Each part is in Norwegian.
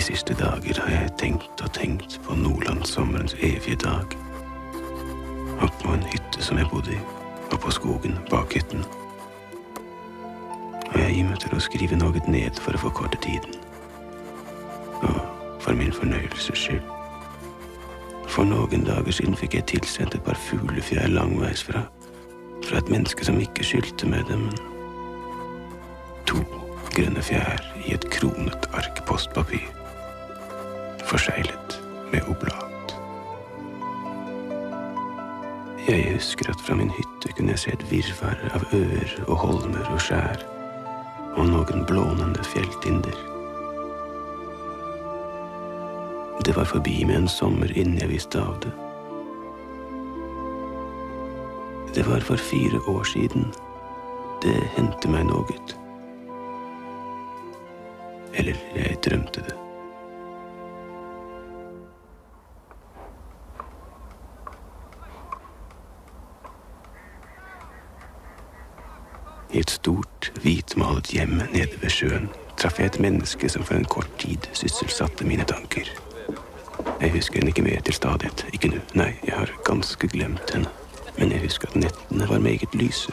de siste dager har jeg tenkt og tenkt på Nordlandssommerens evige dag. Opp på en hytte som jeg bodde i, og på skogen bak hytten. Og jeg gir meg til å skrive noe ned for å forkorte tiden. Og for min fornøyelses skyld. For noen dager siden fikk jeg tilsendt et par fuglefjær langveis fra. Fra et menneske som ikke skyldte med dem, To grønne fjær i et kronet ark postpapir. Virvar av øer og holmer og skjær, og noen blånende fjelltinder. Det var forbi med en sommer innen jeg visste av det. Det var for fire år siden. Det hendte meg noe. Eller jeg drømte det. Stort, hvitmalet hjem nede ved sjøen traff jeg et menneske som for en kort tid sysselsatte mine tanker. Jeg husker henne ikke mer til stadighet. Ikke nå. Nei, jeg har ganske glemt henne. Men jeg husker at nettene var meget lyse.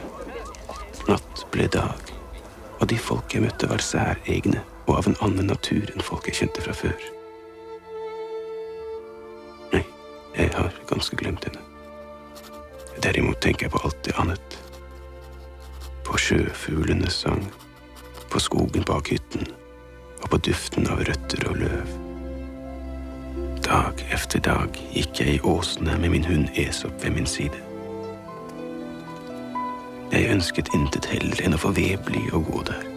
Natt ble dag. Og de folk jeg møtte, var særegne og av en annen natur enn folk jeg kjente fra før. Nei, jeg har ganske glemt henne. Derimot tenker jeg på alt det annet. På sjøfuglenes sang, på skogen bak hytten, og på duften av røtter og løv. Dag efter dag gikk jeg i åsene med min hund Esop ved min side. Jeg ønsket intet heller enn å få vedbli og gå der.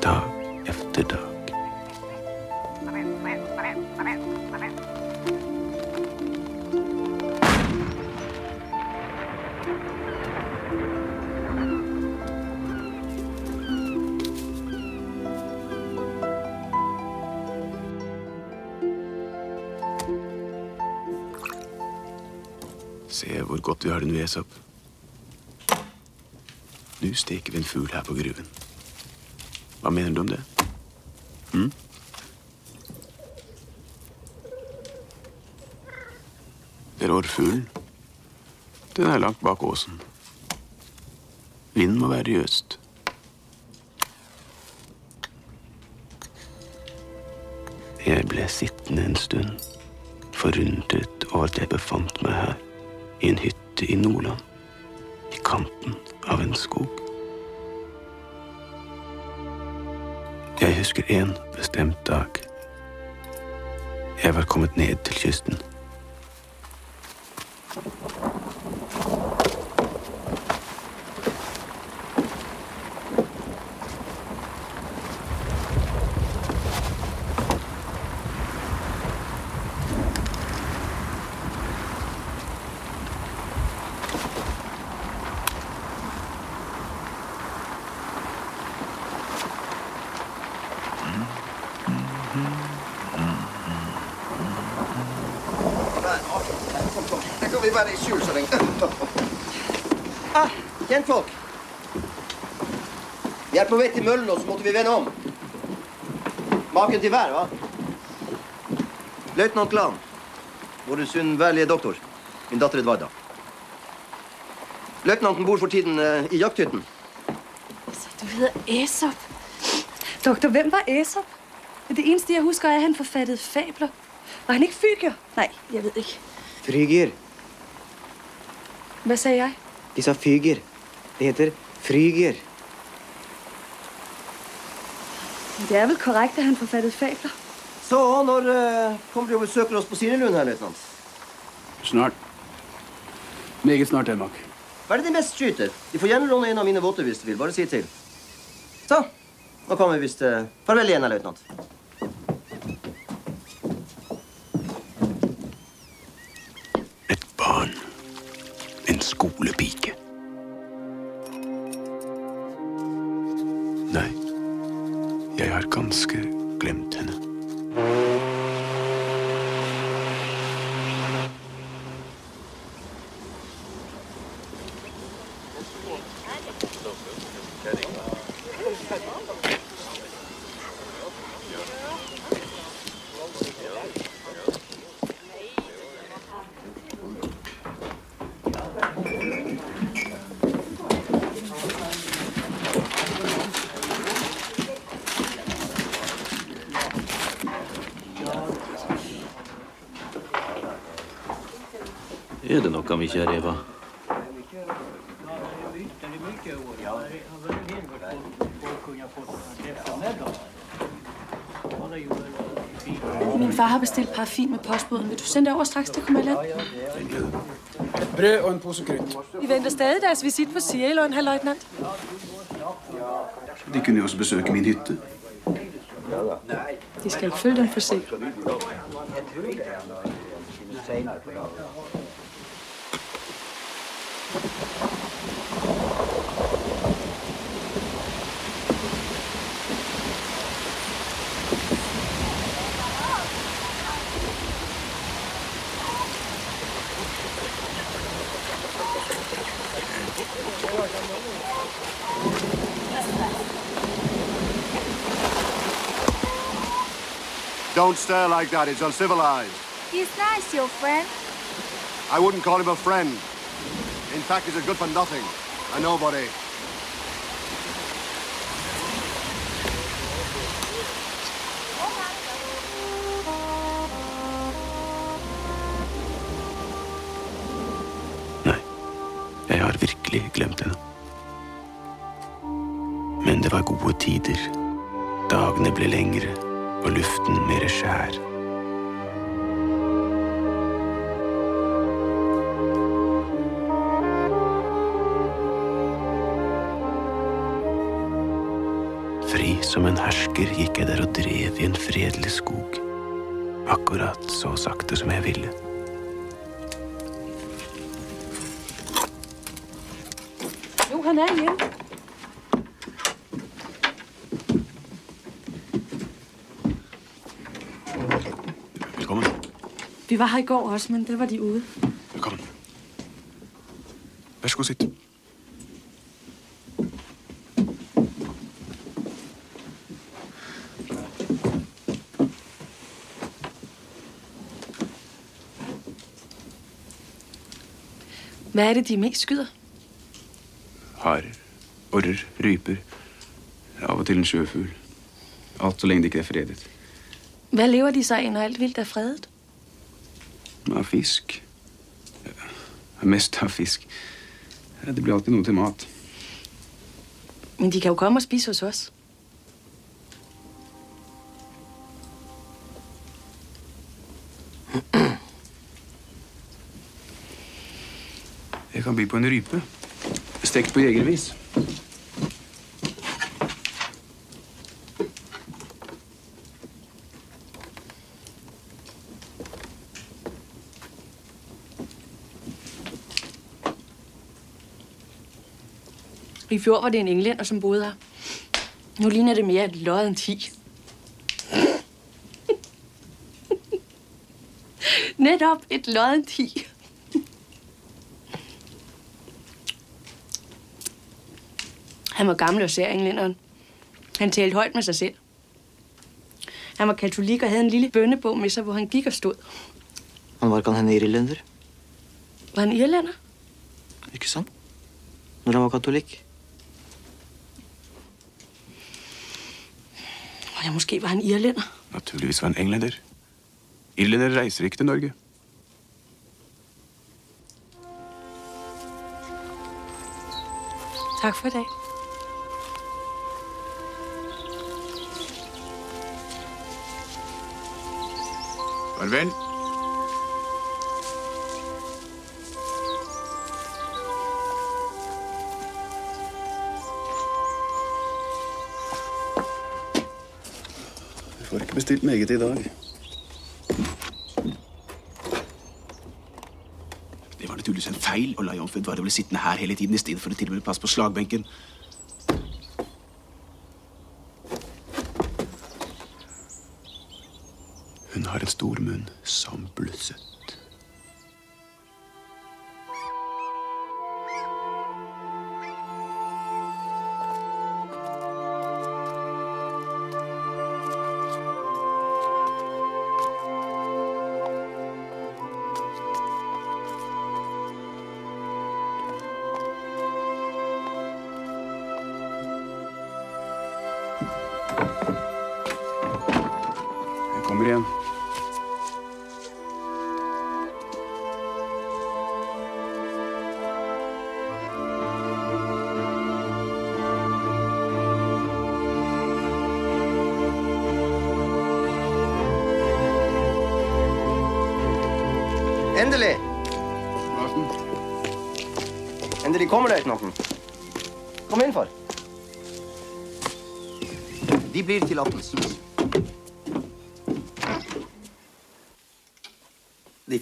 Dag efter dag. Godt vi har det nå, Esop. Nå steker vi en fugl her på gruven. Hva mener du om det? Hm? Der orrfuglen. Den er langt bak åsen. Vinden må være i øst. Jeg ble sittende en stund, forundret over at jeg befant meg her, i en hytte i Nordland, i kanten av en skog. Jeg husker en bestemt dag. Jeg var kommet ned til kysten. Til møllen, og så måtte vi vende om. Maken til vær, hva? Løytnant Glan. Vår sunnværlige doktor. Min datter Edvarda. Løytnanten bor for tiden eh, i jakthytten. Altså, Du hedder Æsop. Doktor, hvem var Æsop? Det eneste, jeg husker, er, at han forfattede fabler. Var han ikke fyger? Nej, jeg ved ikke. Fryger. Hvad sagde jeg? De sa fyger. Det heter fryger. Det er vel korrekt, at han forfattet fabler. Så når uh, kommer de og besøker oss på Sinelund her, løytnant? Snart. Meget snart, Enok. Hva er det de mest skyter? De får gjerne låne en av mine båter hvis de vil. Bare si til. Så, nå kommer vi visst eh, Farvel igjen, herr løytnant. Det noe vi ikke Eva? Min far har bestilt parafin med postbåden. Vil du sende det over straks til land. Brød og en pose krutt. Vi venter stadig deres visitt på Sierlund, herr løytnant. De kunne jo også besøke min hytte. De skal følge den for sent. Stare like that. It's uncivilized. He's nice, your friend. I wouldn't call him a friend. In fact, he's a good for nothing. A nobody. Nei, jeg har virkelig glemt henne. Men det var gode tider. Dagene ble lengre, og luften mer skjær. Fri som en hersker gikk jeg der og drev i en fredelig skog. Akkurat så sakte som jeg ville. Jo, han er hjemme. Velkommen. Vi var her i går også, men der var de ude. Velkommen. Vær så god, sitt. Hvad er det, de mest skyder? Harer, orrer, ryper. Av og til en sjøfugl. Alt så lenge det ikke er fredet. Hvad lever de så af, når alt vildt er fredet? Av fisk. Mest av fisk. Det blir alltid noe til mat. Men de kan jo komme og spise hos oss. Jeg kan by på en rype. Stekt på jegervis. I fjor var det en englænder, som boede her. Nu ligner det mere et lod end ti. Netop et lod end ti. Han var gammel og sær, englænderen. Han talte højt med sig selv. Han var katolik og havde en lille bønnebog med sig, hvor han gik og stod. Han var ikke han irlender? Var han irlænder? Ikke sant? Når han var katolikk? Ja, måske var han irlænder. Naturligvis var han englender. Irlender reiser ikke til Norge. Tak for i dag. Farvel. Bestilt meget i dag. Det var naturligvis en feil å la Jan Edvard bli sittende her hele tiden i stedet for å tilby plass på slagbenken. Hun har en stor munn som blusset.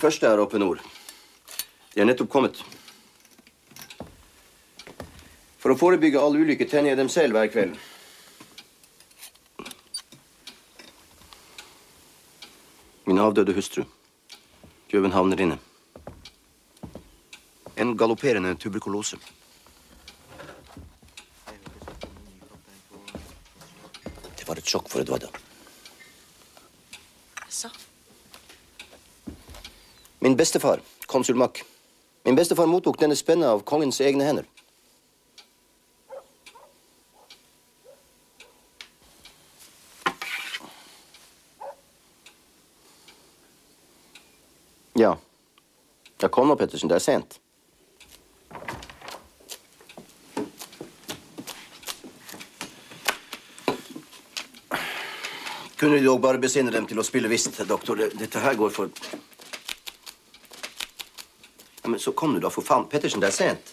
Første er oppe nord. De er nettopp kommet. For å forebygge all ulykke tenner jeg dem selv hver kveld. Min avdøde hustru. Københavnerinne. En galopperende tuberkulose. Det var et sjokk for Edvarda. Så. Min bestefar, konsul Mack. Min bestefar mottok denne spenna av kongens egne hender. Ja. Ja, kom nå, Pettersen. Det er sent. Kunne de òg bare besinne dem til å spille visst, doktor. Dette her går for Men så kom du, da, for faen. Pettersen, det er sent.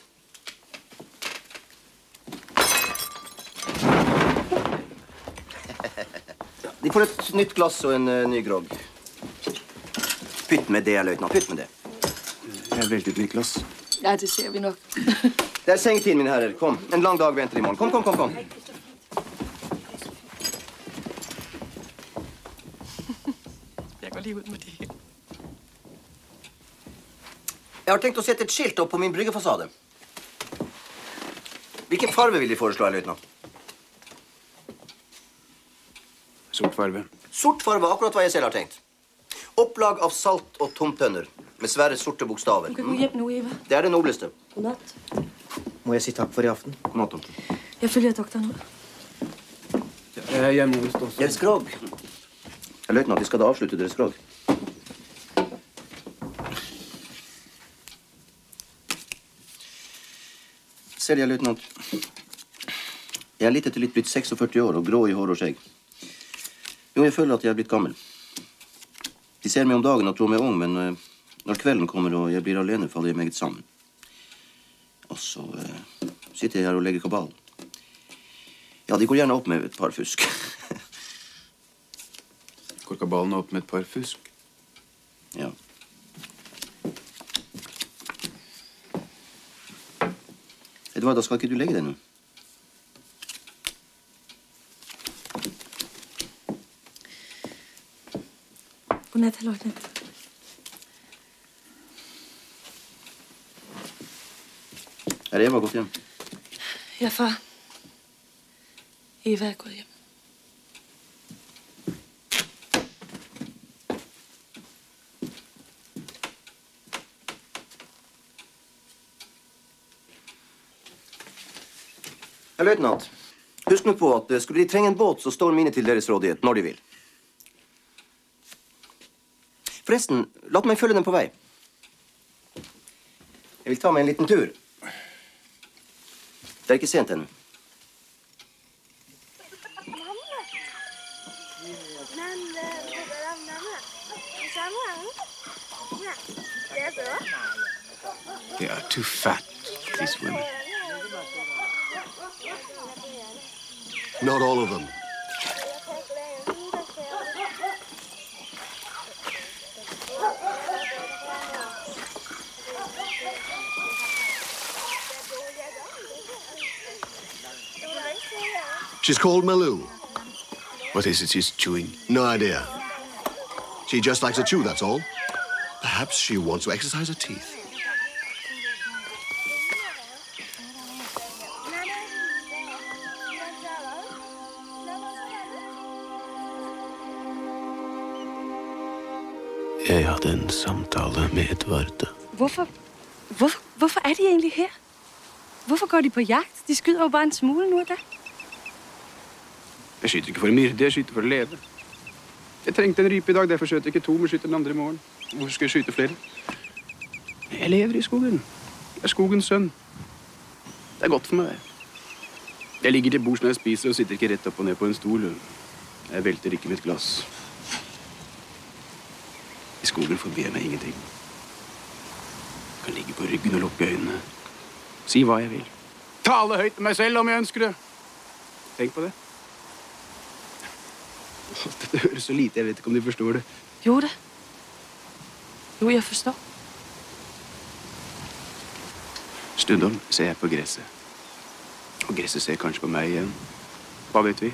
De får et nytt glass og en uh, ny grogg. Pytt med det, løytnant. Pytt med det. Jeg veltet mitt glass. Ja, det ser vi nok. Det er sengetid, mine herrer. Kom. En lang dag venter i morgen. Kom, kom, kom. kom. Jeg går lige ud med det. Jeg har tenkt å sette et skilt opp på min bryggefasade. Hvilken farve vil De foreslå, løytnant? Sort farve. Sort farve, akkurat hva jeg selv har tenkt. Opplag av salt og tomtønner med svære sorte bokstaver. Du kan gå hjem nu, Eva. Det er det nobleste. Godnat. Må jeg si takk for i aften? God natt, doktor. Jeg følger doktoren nå. Jeg er hjemme hos Jens Krogh. Løytnant, de skal da avslutte deres grogg. Ser jeg, løytnant. Jeg er litt etter litt blitt 46 år og grå i hår og skjegg. Jo, jeg føler at jeg er blitt gammel. De ser meg om dagen og tror meg ung, men eh, når kvelden kommer og jeg blir alene, faller jeg meget sammen. Og så uh, sitter jeg her og legger kabal. Ja, de går gjerne opp med et par fusk. Går kabalen opp med et par fusk? Ja. Edvard, da skal ikke du legge deg nå? Gå ned til løjtnant. Er Eva gått hjem? Ja, far. Eva er gået hjem. Herr løytnant, husk nå på at eh, skulle de trenge en båt, så står mine til deres rådighet når de vil. Forresten, la meg følge dem på vei. Jeg vil ta meg en liten tur. Det er ikke sent ennå. Called Malou. What is it she's chewing? No idea. She just likes to chew, that's all. Perhaps she wants to exercise her teeth. Jeg hadde en samtale med Edvarda. Hvorfor, hvorfor, hvorfor er de egentlig her? Hvorfor går de på jagt? De skyder jo bare en smule nu og da. Jeg skyter ikke for å myrde, jeg skyter for å leve. Jeg trengte en rype i dag, derfor skjøt jeg ikke to, men skyter den andre i morgen. Hvorfor skal jeg skyte flere? Jeg lever i skogen. Jeg er skogens sønn. Det er godt for meg. Jeg ligger til bords når jeg spiser og sitter ikke rett opp og ned på en stol. Jeg velter ikke mitt glass. I skogen forbyr jeg meg ingenting. Jeg kan ligge på ryggen og lukke øynene. Si hva jeg vil. Tale høyt med meg selv om jeg ønsker det. Tenk på det. Det høres så lite, jeg vet ikke om de forstår det. Jo det. Jo, jeg forstår. Stundom ser jeg på gresset. Og gresset ser kanskje på meg igjen. Hva vet vi?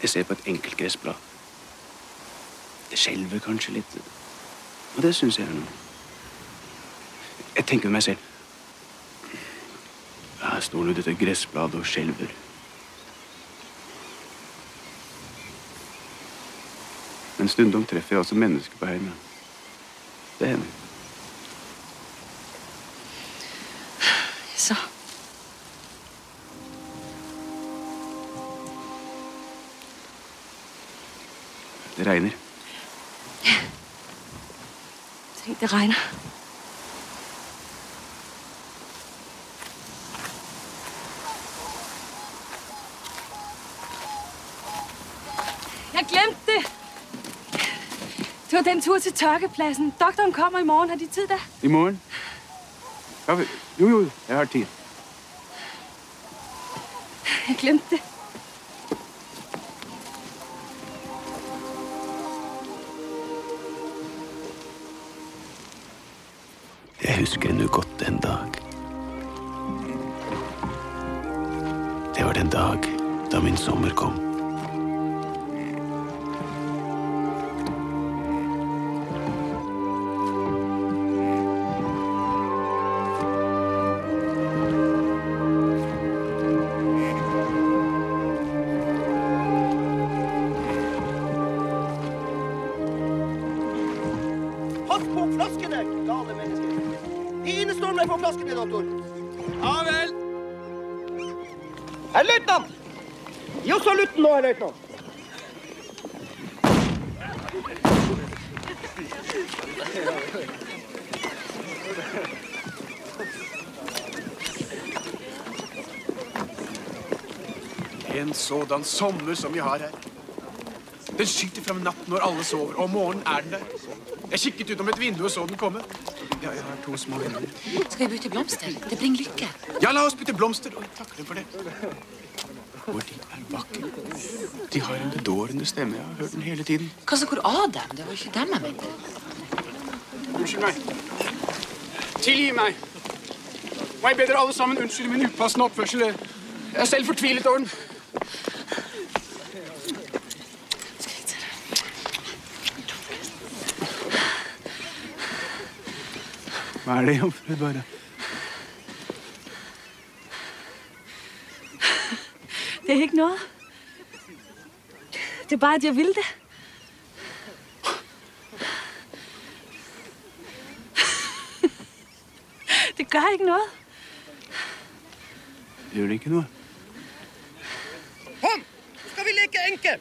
Jeg ser på et enkelt gressblad. Det skjelver kanskje litt. Og det syns jeg er noe. Jeg tenker med meg selv Her står nå dette gressbladet og skjelver. Stundom treffer jeg også mennesker på heimen. Det hender. Så. Det regner. Tenk, det regner. Jeg glemte glemt Det var den tur til tørkepladsen. Doktoren kommer i morgen. Har de tid da? I morgen? Jo, jo, jeg har tid. Jeg glemte det. Jeg husker henne godt en dag. Det var den dag da min sommer kom. Løytnant. En sådan sommer som vi har her. Den skyter fram natten når alle sover, og om morgenen er den der. Jeg kikket utom et vindu og så den komme. Ja, jeg har to små venner. Skal vi bytte blomster? Det bringer lykke. Ja, la oss bytte blomster, og jeg takker for det. Hvor de. De har en bedårende stemme. Jeg har hørt den hele tiden. Hva så hvor av dem? Det var ikke dem jeg mente. Unnskyld meg. Tilgi meg. Må jeg be dere alle sammen unnskylde min upassende oppførsel. Jeg er selv fortvilet over den. Hva er det, jomfru bare? Det er ikke noget. Det er bare, at jeg vil det. Det gør ikke noe. Gjør det ikke noe? Kom, skal vi leke enke.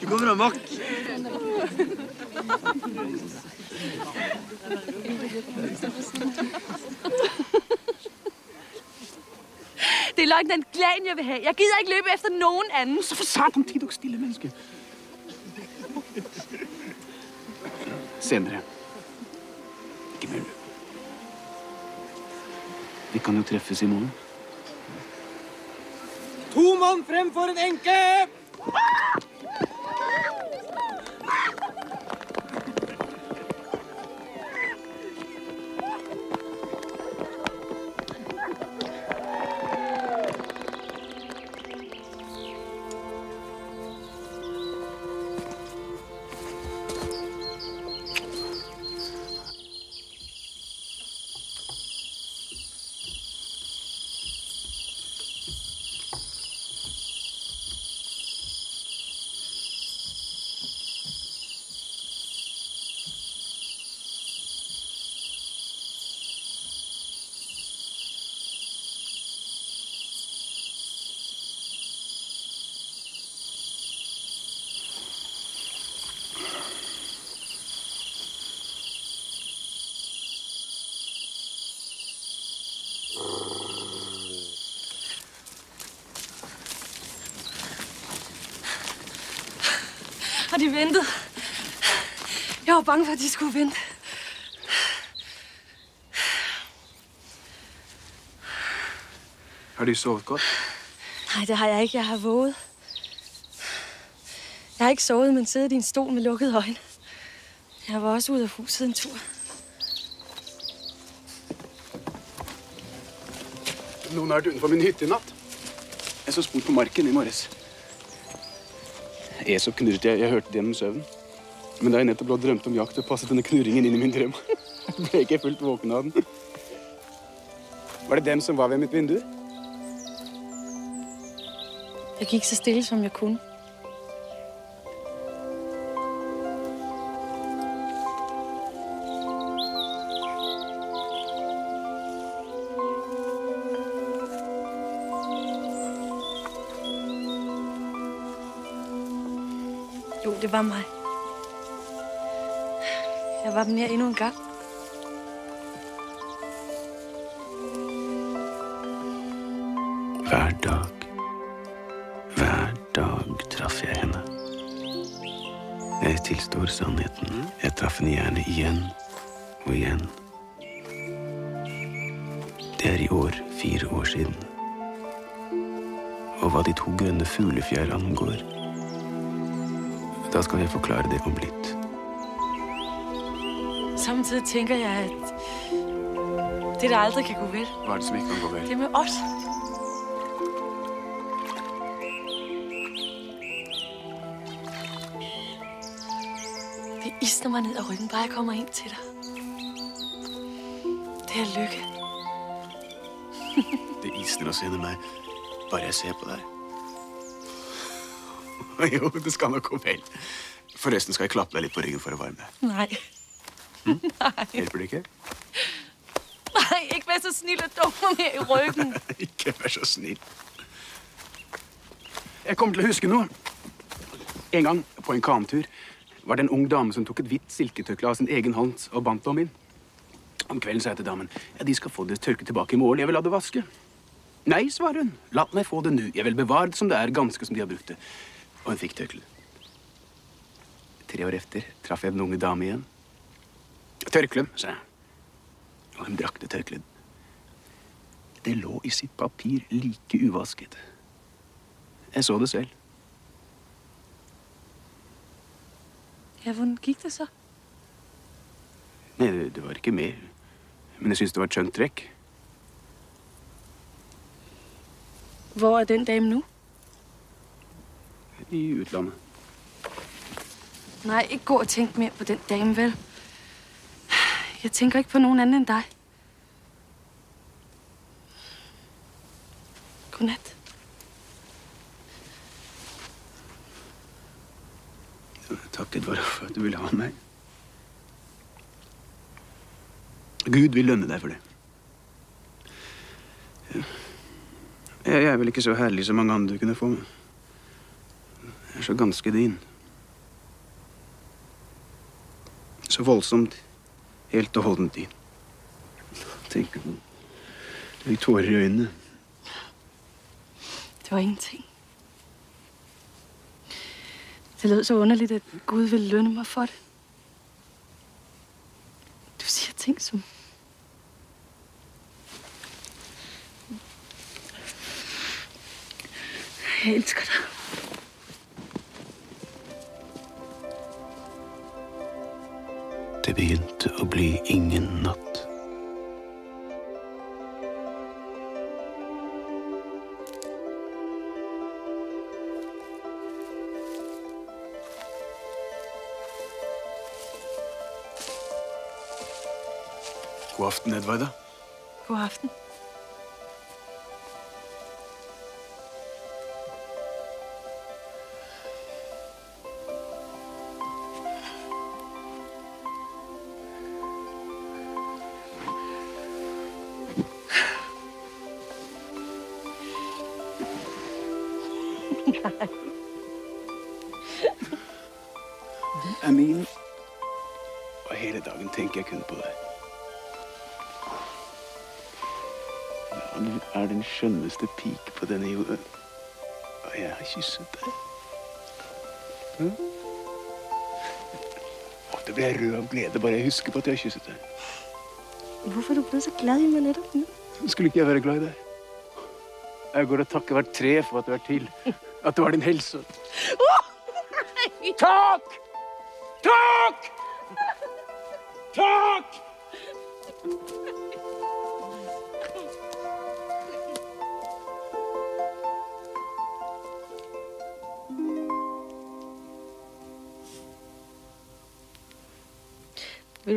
Det kommer av makk. Det er løgn, den glan, jeg vil have. Jeg gider ikke løbe efter nogen anden. Så for satan, tid og stille, menneske. Senere. Ikke mer løp. Vi kan jo treffes i morgen. To mann frem for en enke! Har de ventet? Jeg var bange for, at de skulle vente. Har de sovet godt? Nej, det har jeg ikke. Jeg har våget. Jeg har ikke sovet, men siddet i en stol med lukkede øjne. Jeg var også ude af huset en tur. Noen har vært utenfor min hytte i natt. Jeg så spor på marken i morges. Esop knurret jeg. Jeg hørte det gjennom søvnen. Men da jeg nettopp lå og drømte om jakt, og passet denne knurringen inn i min drøm. Ble ikke fullt våken av den. Var det dem som var ved mitt vindu? Jeg gikk så stille, som jeg kunne. Var mig. Jeg var dem her endnu en gang. Hver dag, hver dag traff jeg henne. Jeg tilstår sannheten. Jeg traff henne gjerne igjen og igjen. Det er i år fire år siden. Og hva de to grønne fuglefjær angår, da skal jeg forklare det om litt. Samtidig tenker jeg, at det, der aldri kan gå vel, Hva er det som ikke kan gå vel? det med oss. Det isner meg ned av ryggen, bare jeg kommer inn til deg. Det er lykke. Det isner oss inni meg bare jeg ser på deg. Jo, det skal nok gå vel. Forresten skal jeg klappe deg litt på ryggen for å varme deg. Nei. Hm? Nei. Hjelper det ikke? Nei, ikke vær så snill og dummer meg i ryggen. Ikke vær så snill. Jeg kommer til å huske noe. En gang på en kantur var det en ung dame som tok et hvitt silketørkle av sin egen hånd og bandt det om inn. Om kvelden sa jeg til damen ja, de skal få det tørket tilbake i morgen. Jeg vil la det vaske. Nei, svarer hun. La meg få det nå. Jeg vil bevare det som det er, ganske som de har brukt det. Og hun fikk tørkleet. Tre år etter traff jeg den unge dame igjen. Tørkle, sa jeg. Og hun brakte tørkleet. Det lå i sitt papir like uvasket. Jeg så det selv. Ja, hvordan gikk det så? Nei, det, det var ikke med. Men jeg syns det var et skjønt trekk. Hvor er den dame nu? I utlandet. Nej, ikke gå og tænk mere på den dame, vel? Jeg tænker ikke på nogen anden end dig. Godnat. Takk, Edvard, for at du ville ha meg. Gud vil lønne deg for det. Jeg jeg er vel ikke så herlig som mange andre kunne få. Jeg er så ganske din. Så voldsomt, helt og holdent din. Tenk på det. Fikk tårer i øynene. Det var ingenting. Det lød så underligt, at Gud ville lønne meg for det. Du sier ting som... Jeg elsker dig. Begynte å bli ingen natt. God aften, Edvarda. God aften. Husker på at jeg kysset deg. Hvorfor er du så glad i meg, nu? Skulle ikke jeg være glad i deg? Jeg går og takker hvert tre for at du er til. At du var din helse. Takk! Takk! Takk!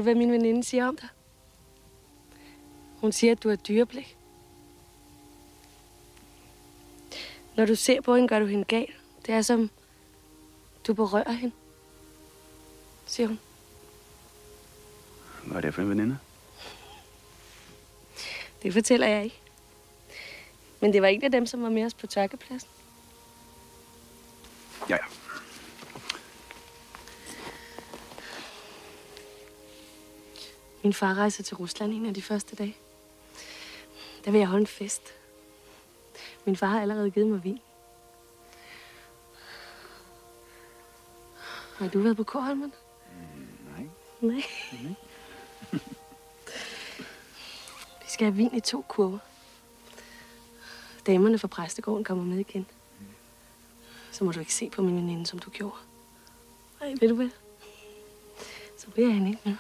Du, hvad min veninde siger om dig? Hun siger, at du er dyreblik. Når du ser på hende, gør du hende gal. Det er som, du berører hende, siger hun. Hva er det for en veninde? Det fortæller jeg ikke. Men det var en af dem, som var med os på tørkepladsen. Ja, ja. Min far rejser til Rusland en af de første dage. Der vil jeg holde en fest. Min far har allerede givet mig vin. Har du været på Korholmen? nej. Nej. Vi skal have vin i to kurver. Damerne fra præstegården kommer med igen. Så må du ikke se på min veninde, som du gjorde. Nej, ved du hvad? Så bliver jeg hende ikke med.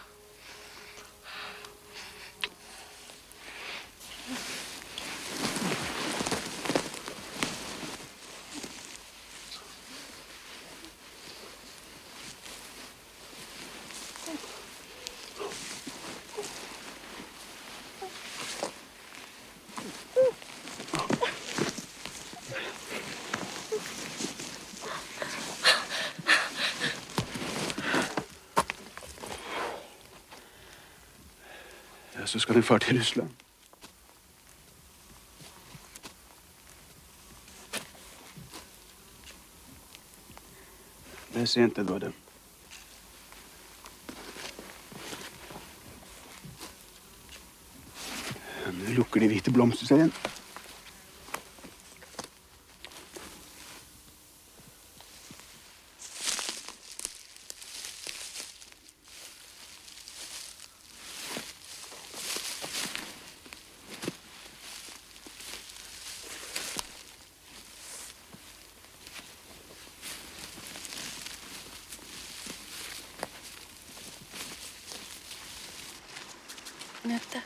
Din far til Russland. Det er sent, Edvard. Nå lukker de hvite blomster seg igjen. Natta.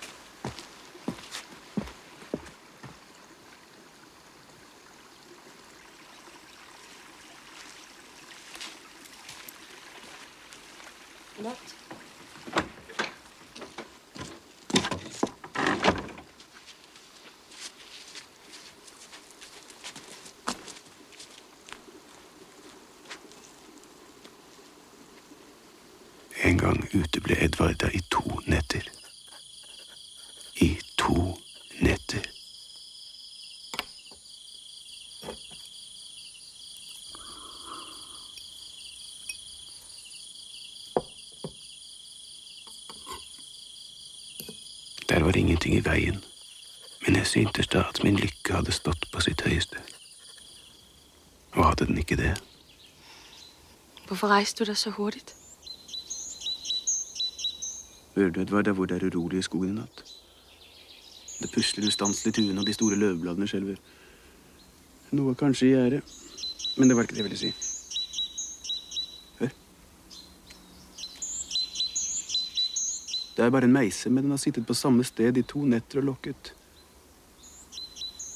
Natt. En gang uteble Edvarda i to netter. I to netter. Der var ingenting i veien, men jeg syntes da at min lykke hadde stått på sitt høyeste. Og hadde den ikke det, Hvorfor reiste du deg så hurtigt? Hører du, Edvard, hvor det er urolig i skogen i natt? Det pusler ustanselig i tuene, og de store løvbladene skjelver. Noe kanskje i gjære, men det var ikke det jeg ville si. Hør. Det er bare en meise, men den har sittet på samme sted i to netter og lokket.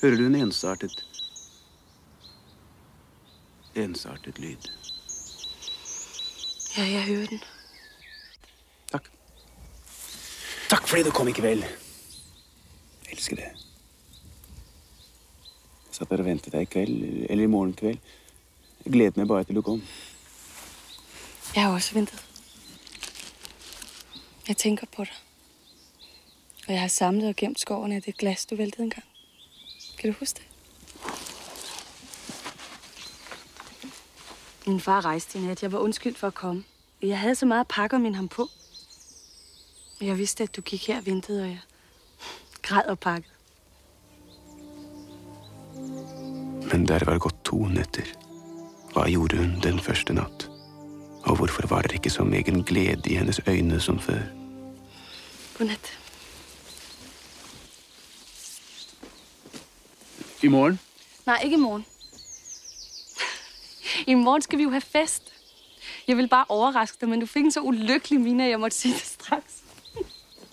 Hører du en ensartet Ensartet lyd. Jeg er den. Takk. Takk fordi du kom i kveld. Jeg elsker det. Jeg satt der og ventet deg i kveld, eller i morgen kveld. Jeg gledet meg bare til du kom. Jeg har også ventet. Jeg tenker på deg. Og jeg har samlet og gemt skoven av det glas, du veltet en gang. Kan du huske det? Min far rejste i nat. Jeg var undskyldt for at komme. Jeg havde så meget at pakke minde ham på. Jeg vidste, at du gik her og ventede, og jeg græd og pakkede. Men der var gått to netter. Hva gjorde hun den første natt? Og hvorfor var det ikke så megen glede i hennes øyne som før? Godnat. I morgen? Nej, ikke i morgen. I morgen skal vi jo have fest. Jeg vil bare overraske dig, men du fik en så ulykkelig mine, at jeg måtte sige det.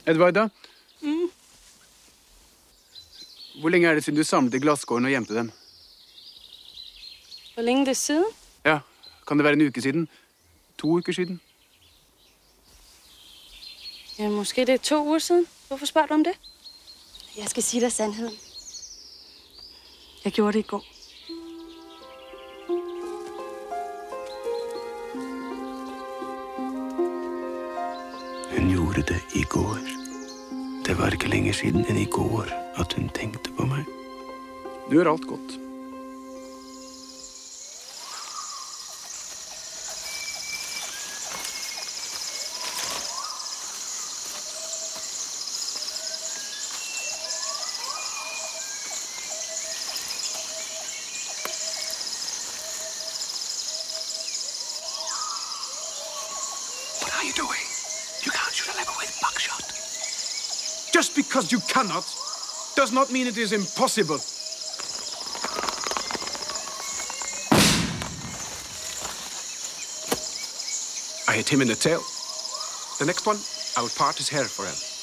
Edvarda, Mm. hvor lenge er det siden du samlet i glasskårene og gjemte dem? Hvor lenge det er siden? Ja, Kan det være en uke siden? To uker siden? Ja, måske det er to uger siden. Hvorfor spør du om det? Jeg skal si deg sandheden. Jeg gjorde det i går. Hun gjorde det i går. Det var ikke lenger siden enn i går at hun tenkte på meg. Du gjør alt godt. Cannot does not mean it is impossible. I hit him in the tail. The next one, I will part his hair for him.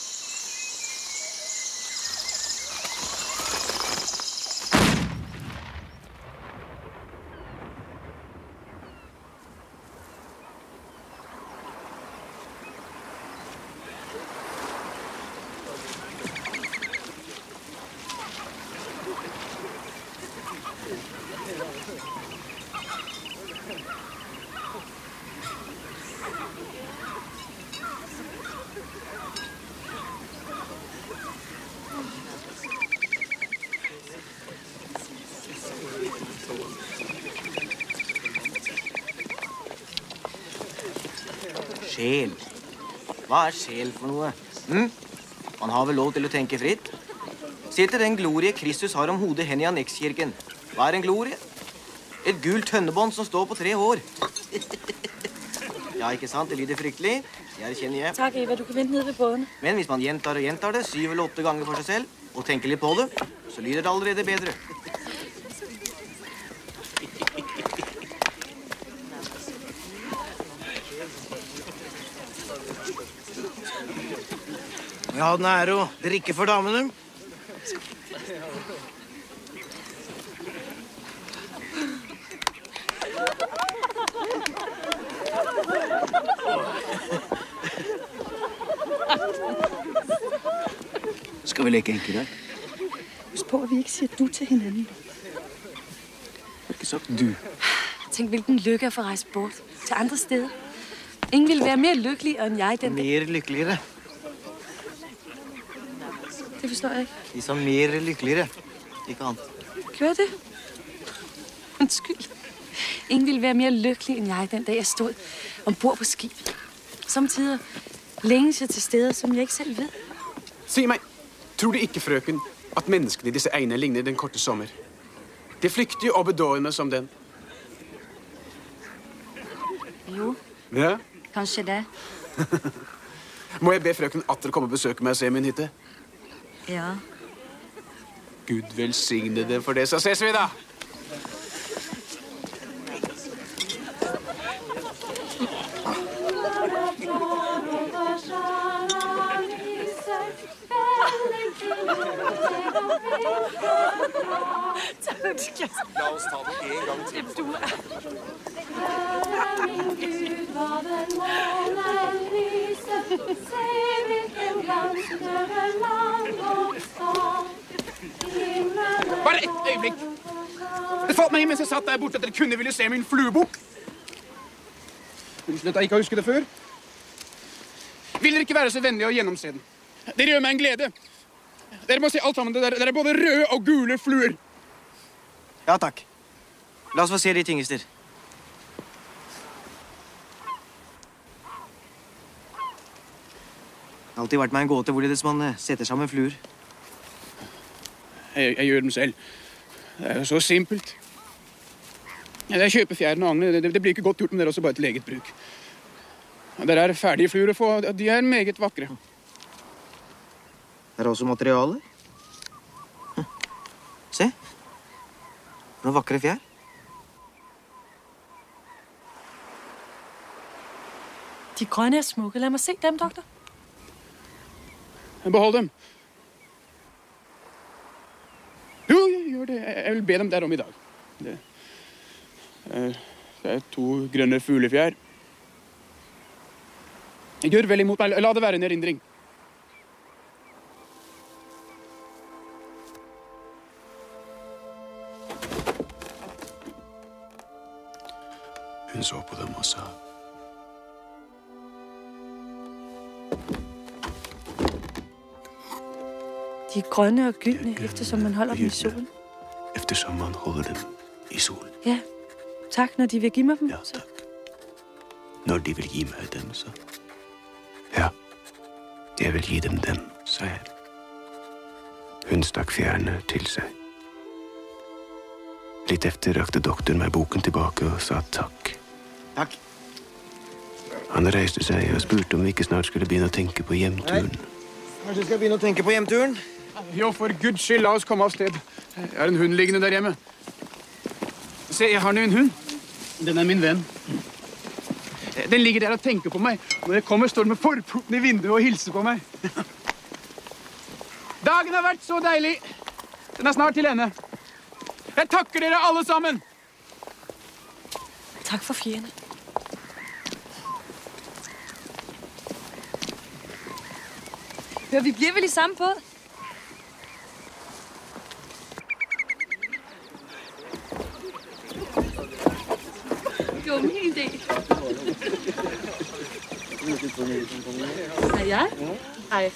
Hva er sjel for noe? Hm? Man har vel lov til å tenke fritt? Se til den glorie Kristus har om hodet hen i annekskirken. Hva er en glorie? Et gult tønnebånd som står på tre hår. ja, ikke sant? Det lyder fryktelig. Det erkjenner jeg. Takk, Eva. Du kan vente nede ved båten. Men hvis man gjentar og gjentar det syv eller åtte ganger for seg selv, og tenker litt på det, så lyder det allerede bedre. Hadde den er å drikke for damene. Skal vi leke enke der? Husk på, at vi ikke sier du til hinanden. Har ikke sagt du. Tænk, hvilken lykke å få rejst bort til andre steder. Ingen ville være mer lykkelig enn jeg den. Mer lykkeligere. Det forstår jeg ikke. De sa mer lykkeligere. Ikke annet. Gør det? Unnskyld. Ingen ville være mer lykkelig enn jeg den dag, jeg stod ombord på skibet. Samtidig længes jeg til steder, som jeg ikke selv ved. Si meg, tror du ikke, frøken, at menneskene i disse egne ligner den korte sommer? De flyktige og bedårende som den. Jo, Ja? kanskje det. Må jeg be frøken atter komme og besøke meg og se min hytte? Ja. Gud velsigne det for det, så ses vi da! La oss ta det en gang til. Bare ett øyeblikk. Det falt meg inn mens jeg satt der borte at dere kunne ville se min fluebukk. Unnskyld at jeg ikke har husket det før. Vil dere ikke være så vennlige å gjennomse den? Dere gjør meg en glede. Dere må se alt sammen. Dere dere er både røde og gule fluer. Ja, takk. La oss få se de tingester. Det har alltid vært meg en gåte hvorledes man eh, setter sammen fluer. Jeg, jeg gjør dem selv. Det er jo så simpelt. Jeg kjøper fjærene og agnet. Det, det blir ikke godt gjort med dere også bare til eget bruk. Der er ferdige fluer å få. De er meget vakre. Det er også materialer. Hm. Se. Noen vakre fjær. De grønne er smukke. La meg se dem, doktor. Behold dem. Jo, gjør det. Jeg vil be dem derom i dag. Det er, det er to grønne fuglefjær. Gjør vel imot meg. La det være en erindring. Hun så på dem og sa De er grønne og gylne, eftersom man holder dem i solen. eftersom man holder dem i solen. Ja, tak, når de vil give mig dem. Ja, takk. Når de vil gi meg dem, så Ja, jeg vil gi dem dem, sa jeg. Hun stakk fjærene til seg. Litt efter rakte doktoren meg boken tilbake og sa takk. Takk. Han reiste seg og spurte om vi ikke snart skulle begynne å tenke på hjemturen. Kanskje vi skal begynne å tenke på hjemturen? Jo, for guds skyld, la oss komme av sted. Jeg har en hund liggende der hjemme. Se, jeg har nå en hund. Den er min venn. Den ligger der og tenker på meg. Når jeg kommer, står den med forporten i vinduet og hilser på meg. Dagen har vært så deilig. Den er snart til ende. Jeg takker dere alle sammen. Takk for fjerne. Hør, vi bliver vel i samme båd? Det var min idé. Er jeg? Nej.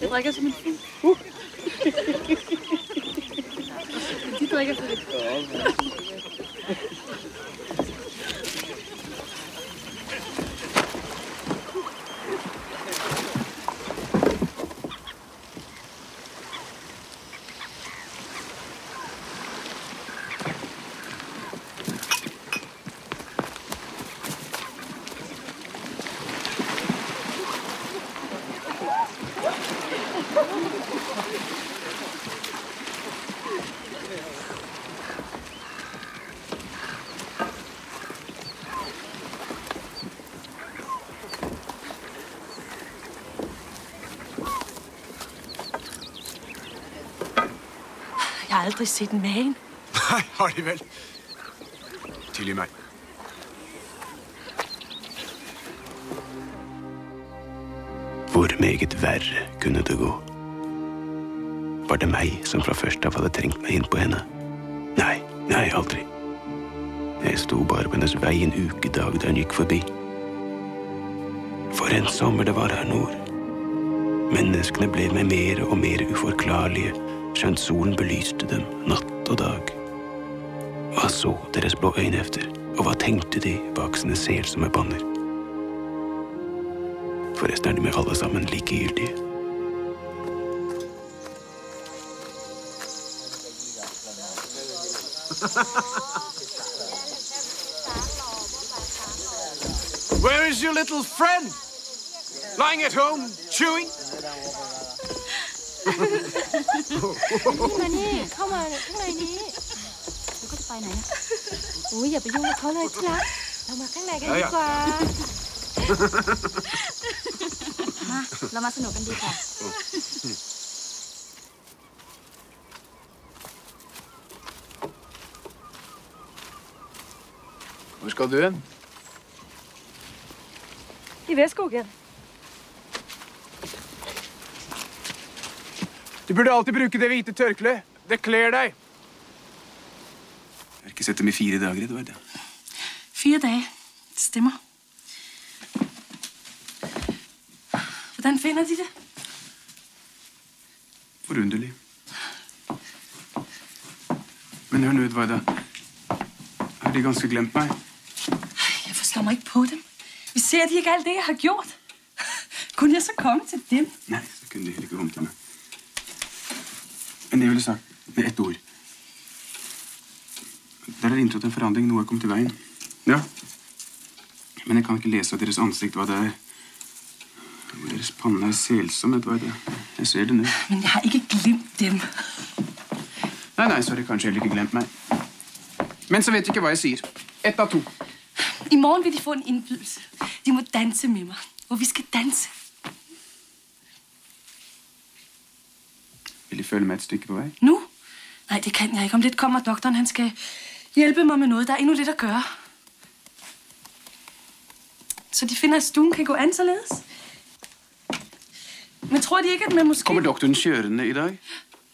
Jeg drikker som en fugl. De drikker for det. Jeg sett magen. Nei, har de vel. Tilgi meg. Hvor meget verre kunne det gå? Var det meg som fra først av hadde trengt meg inn på henne? Nei, nei, aldri. Jeg sto bare på hennes vei en ukedag da hun gikk forbi. For en sommer det var her nord. Menneskene ble meg mer og mer uforklarlige, skjønt solen belyste dem natt og dag. Hva så deres blå øyne efter, og hva tenkte de bak sine selsomme banner? Forresten er de med alle sammen likegyldige. Where is your little friend? Lying at home, chewing? มานี่เข้ามาข้างในนี้แล้วก็จะไปไหนอะอุ้ยอย่าไปยุ่งกับเขาเลยที่รักเรามาข้างในกันดีกว่ามาเรามาสนุกกันดีกว่า Hvor skal du hen? I Vestskogen. Du burde alltid bruke det hvite tørkleet. Det kler deg. Jeg har ikke sett dem i fire dager, Edvard. Fire dager. Det stemmer. Hvordan finner de det? Forunderlig. Men hør nå, Edvarda. Har de ganske glemt meg? Jeg forstår meg ikke på dem. Vi ser de ikke alt det jeg har gjort. Kunne jeg så komme til dem? Nei, så kunne de heller ikke komme til meg. Men jeg ville sagt med ett ord. Der er inntrådt en forandring. Noe er kommet i veien. Ja. Men jeg kan ikke lese av deres ansikt hva det er. Deres panne er selsom, vet du hva det er. Jeg ser det nå. Men jeg har ikke glemt dem. Nei, nei, så har de kanskje heller ikke glemt meg. Men så vet de ikke hva jeg sier. Ett av to. I morgen vil de få en innflytelse. De må danse med meg. Og vi skal danse. Vil de følge meg et stykke på vei? Nå? Nei, det kan jeg ikke. Om litt kommer doktoren. Han skal hjelpe meg med noe. Der er ennå litt å gjøre. Så de finner at stuen kan gå an således. Men tror de ikke, at vi måske... Kommer doktoren kjørende i dag?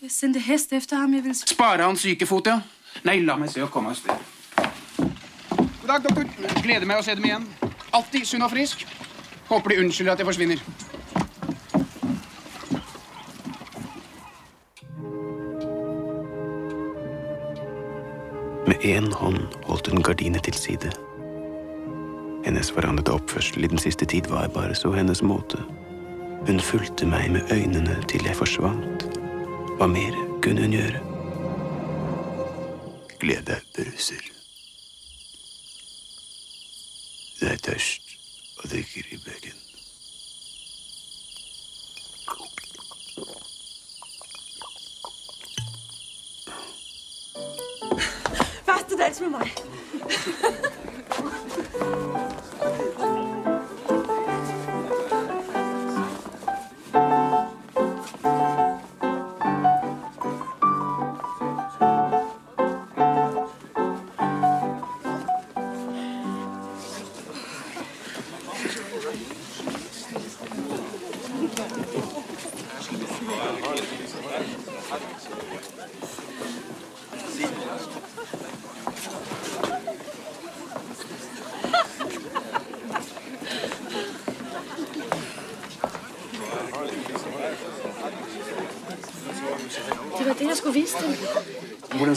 Jeg sendte hest efter ham. Jeg vil... Spare han sykefot, ja? Nei, la meg se å komme av sted. God dag, doktor. Gleder meg å se dem igjen. Alltid sunn og frisk. Håper de unnskylder at jeg forsvinner. Én hånd holdt hun gardinet til side. Hennes forandrede oppførsel i den siste tid var bare så hennes måte. Hun fulgte meg med øynene til jeg forsvant. Hva mer kunne hun gjøre? Gled deg, Brussel. Det er tørst og drikker i bekken. Første dans med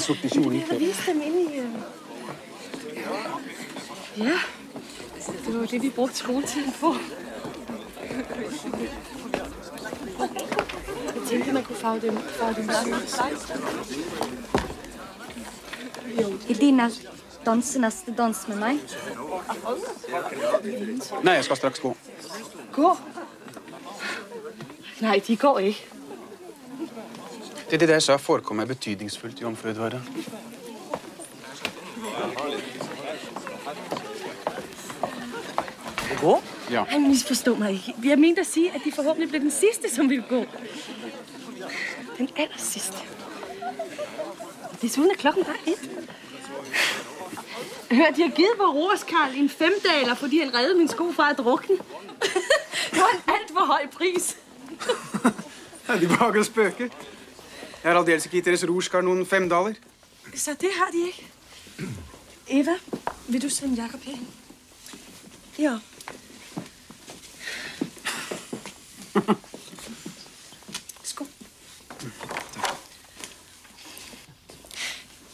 Hvordan sorte kjolen Jeg viste dem inde i... øh, Ja, det var jo det, vi brugte skoletiden på. Jeg tænkte, man kunne farve dem, farve dem Vil de danse neste dans med meg? Nei, jeg skal straks gå. Gå? Nej, de går ikke. Det er det jeg sa forekom meg betydningsfullt, jomfru Edvarda. Gå? Ja. Han misforstår meg ikke. Jeg mente å si at de forhåpentlig ble den sidste, som ville gå. Den aller sidste. Dessuten er klokken bare et. Hør, de har givet vår Roskarl en femdaler, fordi han reddet min sko fra å drukne. Det var en alt for høj pris. De bare å spøke. Jeg har aldeles ikke gitt deres rorskar noen femdaler. Så det har de ikke. Eva, vil du sende Jakob her? Ja. Skål.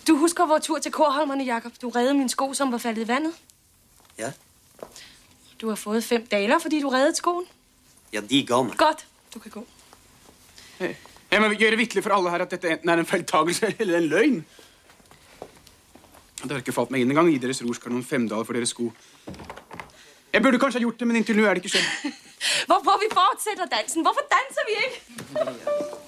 Du husker vår tur til Korholmerne, Jakob. Du redde min sko, som var faldet i vandet. Ja. Du har fået fem daler, fordi du reddet skoen. Ja, de ga meg. Godt, du kan gå. Jeg må gjøre vitterlig for alle her at dette enten er en feiltagelse eller en løgn. Det har ikke falt meg inn engang å gi deres rorskar noen femdaler for deres sko. Jeg burde kanskje ha gjort det, men inntil nå er det ikke skjedd. Hvorfor har vi fortsetter dansen? Hvorfor danser vi ikke?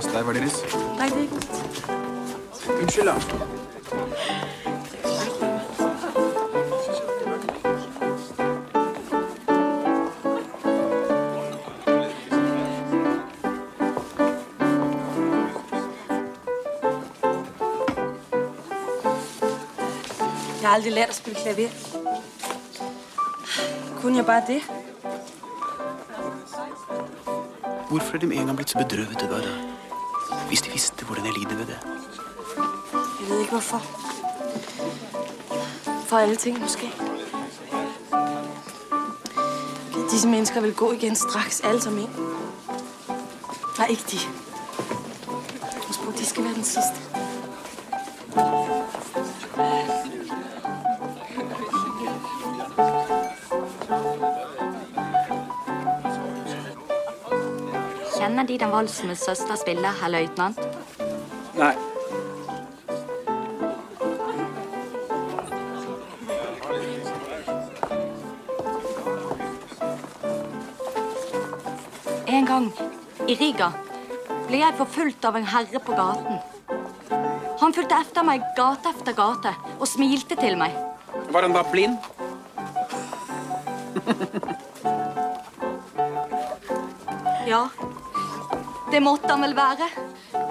Det glass der var deres. Nej, det er mit. Unnskyld, da. Jeg har aldrig lært at spille klaver. Kunne jeg bare det? Hvorfor er de en gang blitt så bedrøvet, Edvarda? Hvis de visste hvordan jeg lider ved det. Jeg vet ikke hvorfor. For alle ting måske. Disse mennesker vil gå igjen straks, alle som en. Nei, ikke de. Husk på, de skal være den sidste. Valsen med søster spiller, herr løytnant? Nei. En gang i Riga ble jeg forfulgt av en herre på gaten. Han fulgte etter meg gate efter gate og smilte til meg. Var han bare blind? Ja, det måtte han vel være.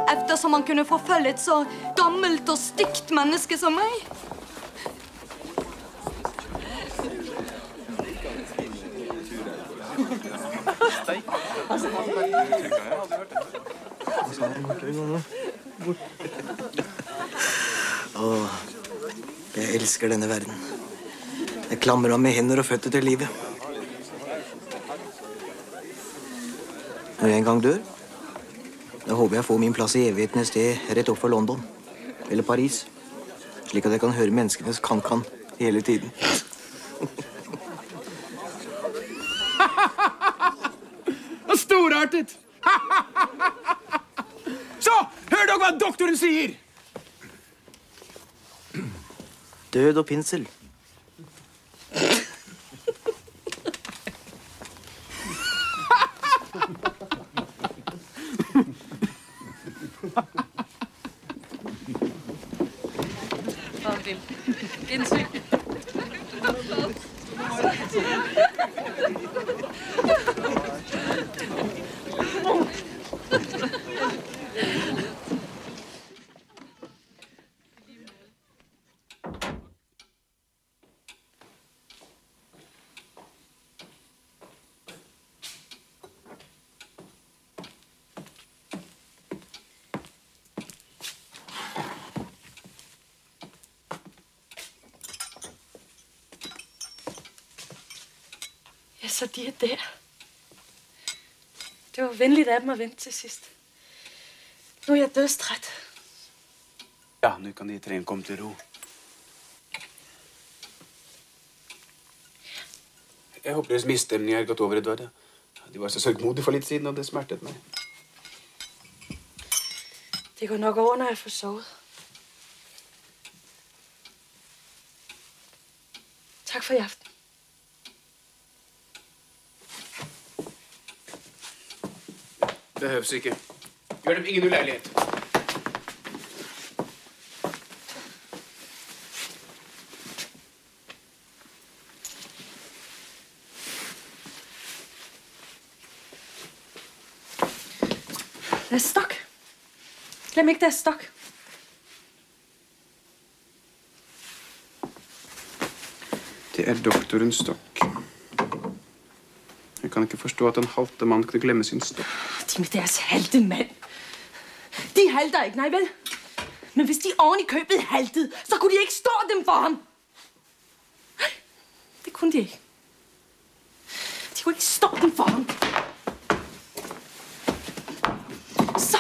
Eftersom han kunne forfølge et så gammelt og stygt menneske som meg. Åh, jeg elsker denne verden. Jeg klamrer meg med hender og føtter til livet. Når jeg en gang dør, da håper jeg får min plass i evigheten et sted rett opp for London. Eller Paris. Slik at jeg kan høre menneskenes kan-kan hele tiden. Storartet! Så, hør dere hva doktoren sier! Død og pinsel. inzien. Ja, så de er der. Det var venligt af dem at vente til sidst. Nu er jeg dødstræt. Ja, nå kan de tre komme til ro. Jeg håper deres misstemning er gått over, Edvard. De var så sørgmodige for litt siden, og det smertet meg. Det går nok over, når jeg får sovet. Tak for i aften. Behøves ikke. Gjør dem ingen uleilighet. Det stokk. Glem ikke, det stokk. Det er doktorens stokk. Jeg kan ikke forstå at en halte mann kunne glemme sin stokk. Med deres halte mand. De halter ikke, nej vel? Men hvis de oven i købet haltede, så kunne de ikke stå dem for ham. Det kunne de ikke. De kunne ikke stå dem for ham. Så.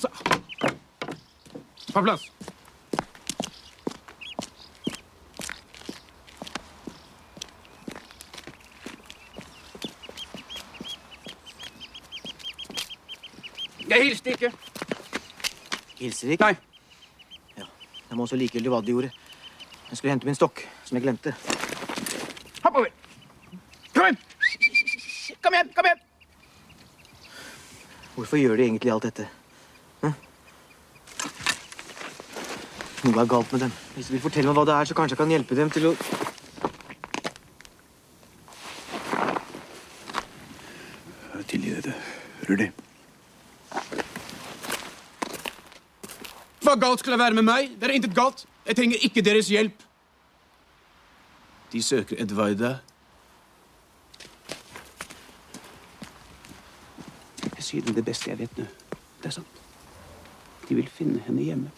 Så. På plass. Jeg hilste ikke. Hilser ikke? Nei. Ja, Det må også likegyldig hva de gjorde. Jeg skulle hente min stokk, som jeg glemte. Hopp over. Kom igjen! Kom igjen, kom igjen! Hvorfor gjør de egentlig alt dette? Hm? Noe er galt med dem. Hvis de vil fortelle meg hva det er, så kanskje jeg kan hjelpe dem til å Tilgi dette. Rudi. Hva galt skulle det være med meg? Det er intet galt. Jeg trenger ikke deres hjelp. De søker Edvarda. Jeg sier dem det beste jeg vet nå. Det er sant. De vil finne henne hjemme.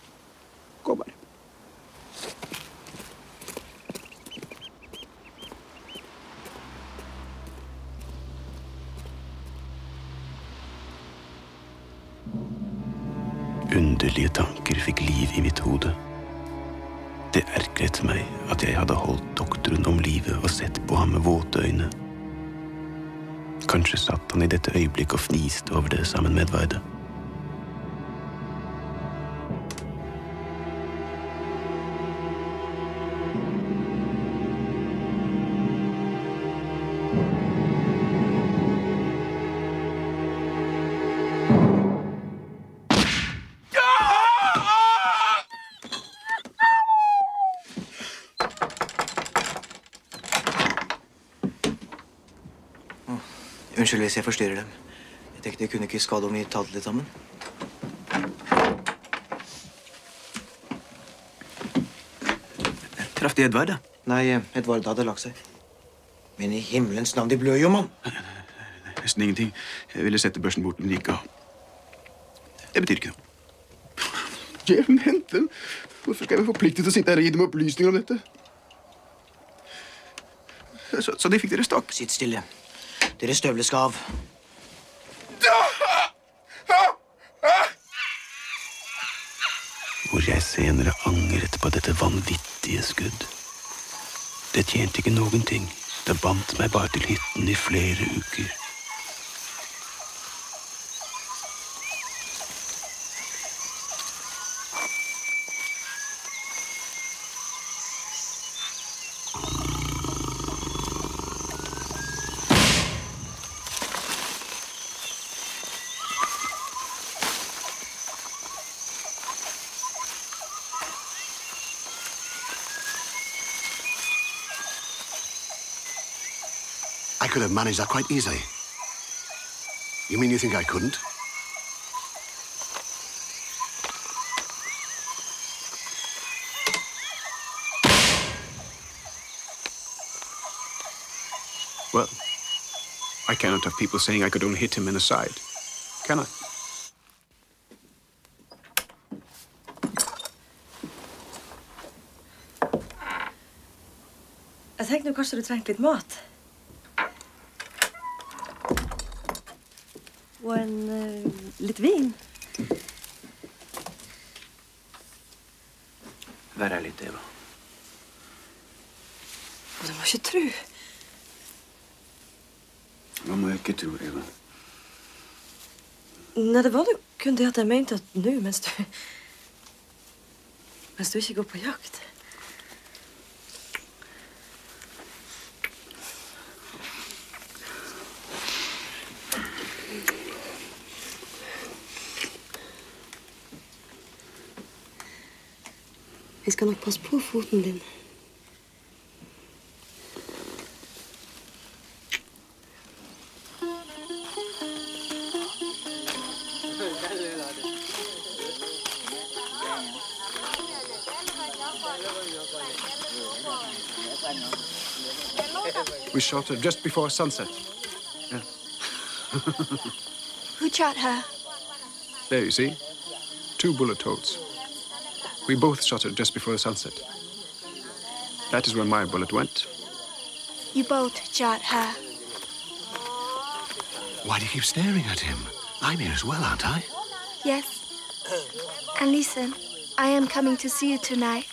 Gå bare. Underlige tanker liv i mitt hode. Det ergret meg at jeg hadde holdt doktoren om livet og sett på ham med våte øyne. Kanskje satt han i dette øyeblikket og fniste over det sammen med Edvarda. Unnskyld hvis jeg forstyrrer dem. Jeg tenkte jeg kunne ikke skade om vi talte litt sammen. Traff de Edvard, da? Nei, Edvard hadde lagt seg. Men i himmelens navn, de blør jo, mann. Nesten ingenting. Jeg ville sette børsen bort, men de gikk av. Det betyr ikke noe. Djevelen hente dem! Hvorfor skal jeg være forpliktet til å sitte her og gi dem opplysninger om dette? Så, så de fikk dere stakk? Sitt stille. Deres støvler skal av. Hvor jeg senere angret på dette vanvittige skudd. Det tjente ikke noen ting. Det bandt meg bare til hytten i flere uker. Have managed that quite easily. You mean you think I couldn't? Well, I cannot have people saying I could only hit him in the side. Can I? Jeg tenkte nå kanskje du trengte litt mat. Litt vin. Vær litt, Eva. Du må ikke tro. Hva må jeg ikke tro, Eva? Nei, det var nå kun det at jeg mente at nå, mens du Mens du ikke går på jakt skal nok passe på foten din. We shot her just before sunset. Yeah. Who shot her? There you see. Two bullet holes. We both shot her just before sunset. That is where my bullet went. You both shot her. Why do you keep staring at him? I'm here as well, aren't I? Yes. And listen, I am coming to see you tonight.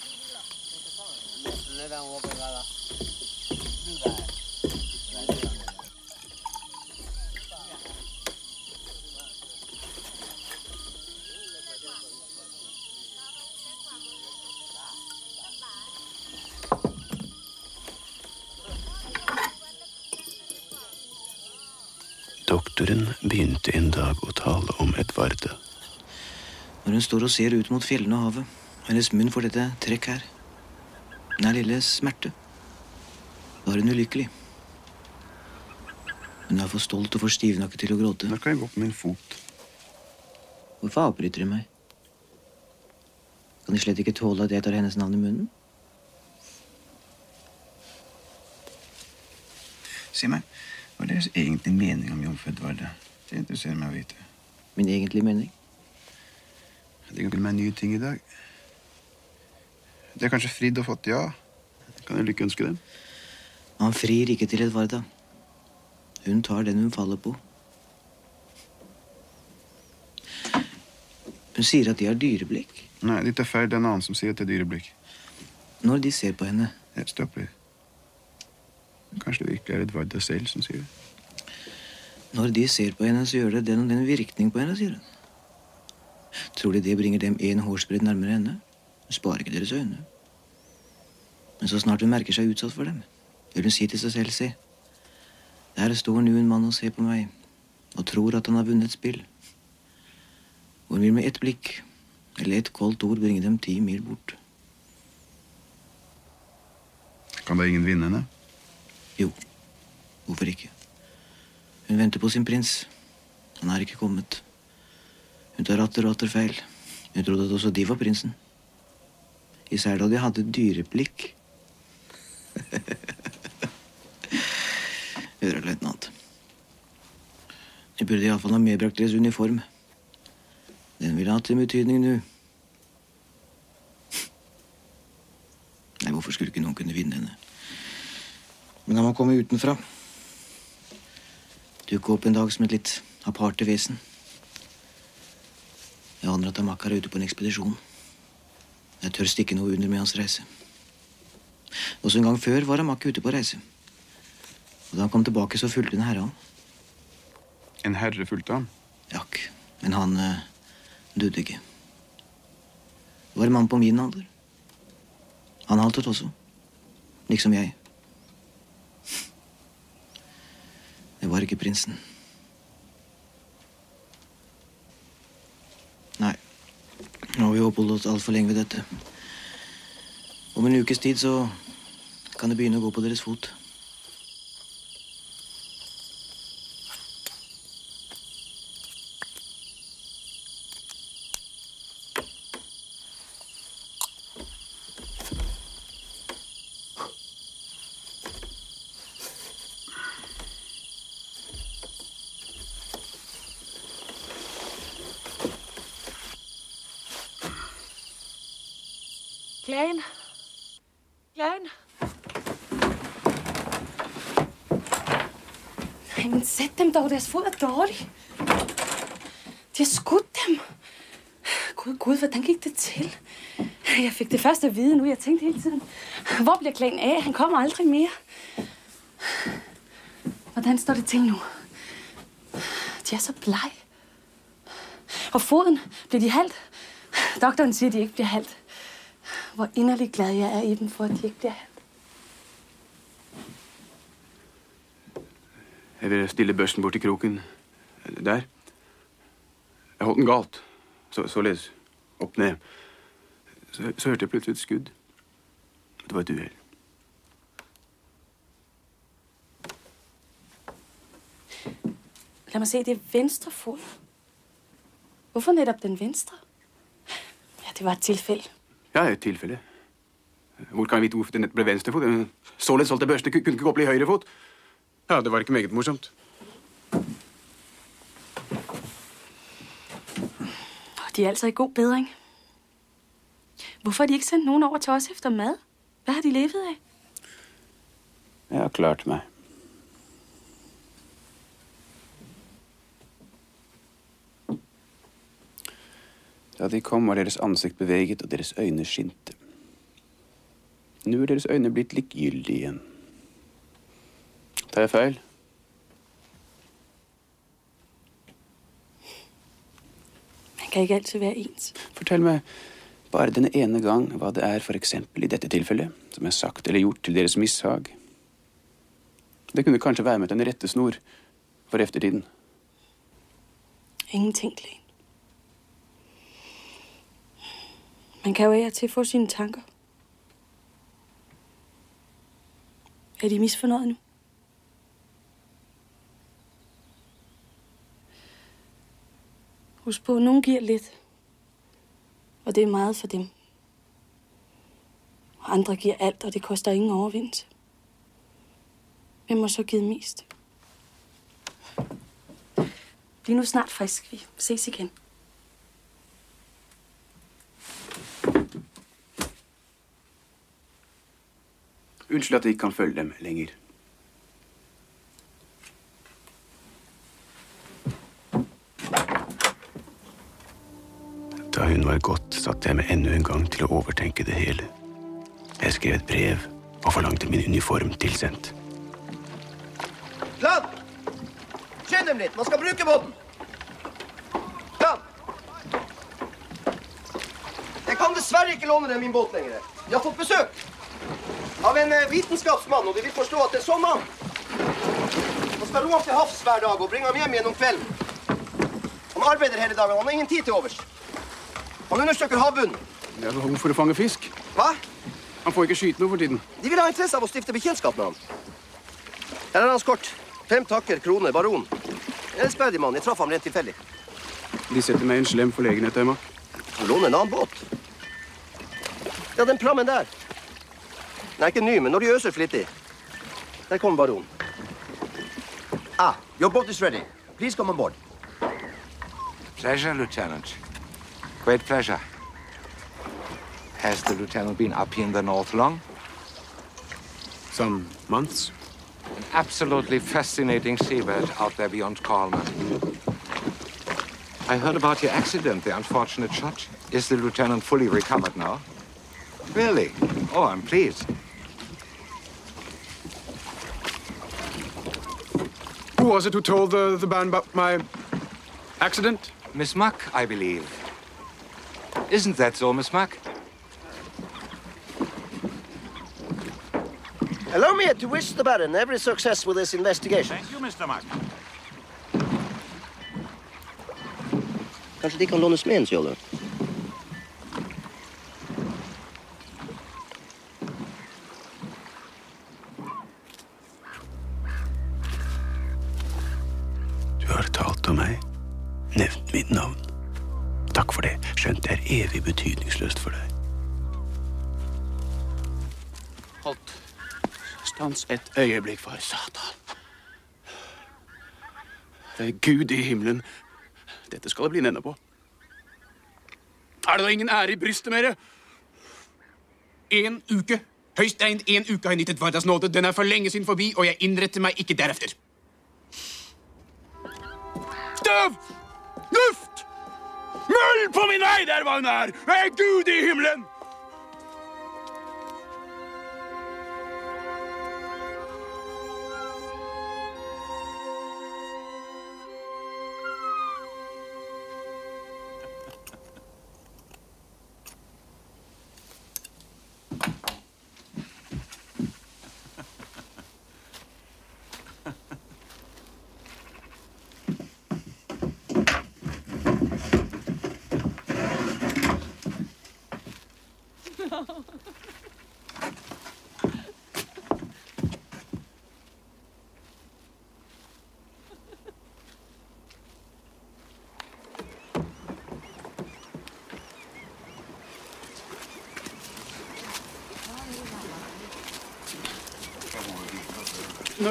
Begynte en dag å tale om Edvarda. Når hun står og ser ut mot fjellene og havet, hennes munn får dette trekk her Den er lille smerte. Da er hun ulykkelig. Hun er for stolt og for stivnakket til å gråte. Nå kan jeg gå på min fot. Hvorfor avbryter de meg? Kan de slett ikke tåle at jeg tar hennes navn i munnen? Si meg, hva er deres egentlige mening om jomfru Edvarda? Det interesserer meg å vite. Min egentlige mening? Det kan til meg nye ting i dag. Det er kanskje fridd og fått ja. Kan jeg lykkeønske dem? Han frir ikke til Edvarda. Hun tar den hun faller på. Hun sier at de har dyreblikk. Nei, de tar feil. Det er en annen som sier at det er dyreblikk. Når de ser på henne. Ja, Stopp litt. Kanskje det virkelig er Edvarda selv som sier det. Når de ser på henne, så gjør det den og den virkning på henne, sier hun. Tror de det bringer dem en hårsbredd nærmere henne? Hun sparer ikke deres øyne. Men så snart hun merker seg utsatt for dem, vil hun si til seg selv, se, der står nå en mann og ser på meg, og tror at han har vunnet spill. Hun vil med ett blikk, eller ett koldt ord, bringe dem ti mil bort. Kan da ingen vinne henne? Jo, hvorfor ikke? Hun venter på sin prins. Han er ikke kommet. Hun tar atter og atter feil. Hun trodde at også de var prinsen. Især da de hadde dyreblikk. Hører løytnant. De burde iallfall ha medbrakt deres uniform. Den ville hatt en betydning nå. Nei, hvorfor skulle ikke noen kunne vinne henne? Men han må komme utenfra. Dukke opp en dag som et litt aparte vesen. Jeg aner at Amak er ute på en ekspedisjon. Jeg tør stikke noe under med hans reise. Også en gang før var Amak ute på reise. Og da han kom tilbake, så fulgte en herre ham. En herre fulgte ham? Jakk. Men han uh, døde ikke. Det var en mann på min alder. Han haltet også. Liksom jeg. Det var ikke prinsen. Nei. Nå har vi oppholdt oss altfor lenge ved dette. Om en ukes tid så kan det begynne å gå på deres fot. Klein. Klein. Nej, men dårlig. De har skudt dem. Gud, Gud, hvordan gikk det til? Jeg fikk det først at vide nu. Jeg tænkte hele tiden, hvor blir Klein A? Han kommer aldri mer. Hvordan står det til nu? De er så blege. Og foden, blir de halvt? Doktoren sier de ikke blir halvt. Hvor inderlig glad jeg er i dem for, at de ikke blir halvt. Jeg vil stille børsen bort i kroken. Der. Jeg holdt den galt. Så, således. Opp ned. Så, så hørte jeg plutselig et skudd. Det var et uhell. La meg se, det er venstre fot. Hvorfor netop den venstre? Ja, det var et tilfelle. Ja, et tilfelle. Hvor kan jeg vite hvorfor det ble venstrefot? Således holdt jeg børsen. Det kunne ikke gå opp i høyrefot. Ja, det var ikke meget morsomt. De er altså i god bedring. Hvorfor har de ikke sendt nogen over til os efter mad? Hvad har de levet af? Jeg har klart meg. Da de kom, var deres ansikt beveget, og deres øyne skinte. Nå er deres øyne blitt likegyldige igjen. Tar jeg feil? Man kan ikke altid være ens. Fortell meg bare denne ene gang hva det er, for eksempel i dette tilfellet, som er sagt eller gjort til deres mishag. Det kunne kanskje være med til en rettesnor for eftertiden. Ingenting, Glenn. Man kan jo av og til få sine tanker. Er de misfornøyde nu? Husk på, nogen giver lidt. Og det er meget for dem. Og andre giver alt, og det koster ingen overvindelse. Hvem har så givet mest? Bliv nu snart frisk. Vi ses igen. Unnskyld at jeg ikke kan følge dem lenger. Da hun var gått, satte jeg meg enda en gang til å overtenke det hele. Jeg skrev et brev og forlangte min uniform tilsendt. Klan! Skynd dem litt! Man skal bruke båten! Ja. Jeg kan dessverre ikke låne dem min båt lenger. Vi har fått besøk av en eh, vitenskapsmann, og de vil forstå at en sånn mann Man skal ro ham til havs hver dag og bringe ham hjem igjen om kvelden. Han arbeider hele dagen. Han har ingen tid til overs. Han undersøker havbunnen. Det er behov for å fange fisk. Hva? Han får ikke skyte noe for tiden. De vil ha interesse av å stifte bekjentskap med ham. Her er hans kort. Fem takker, krone, baron. En spedig mann. Jeg traff ham rent tilfeldig. De setter meg i en slem forlegenhet, Emma. Lån låner en annen båt. Ja, den prammen der. Den er ikke ny, men når de øser flittig. Der kommer baron. Ah, your boat is ready. Please come on board. Pleasure, Lieutenant. Great pleasure. Has the lieutenant been up here in the north long? Some months. An absolutely fascinating seabed out there beyond Kalman. I heard about your accident, the unfortunate shot. Is the lieutenant fully recovered now? Really? Oh, I'm pleased. Who was it who told the, the band about my accident? Miss Muck, I believe. Isn't that so, Miss Muck? Allow me to wish the Baron every success with his investigation. Thank you, Mr. Mack. Kanskje de kan lånes med øyeblikk, for satan. Gud i himmelen. Dette skal det bli en ende på. Er det da ingen ære i brystet mere? En uke. Høyst en uke har jeg nyttet Vardas. Den er for lenge siden forbi, og jeg innretter meg ikke deretter. Støv! Luft! Møll på min vei, der var hun er Gud i himmelen!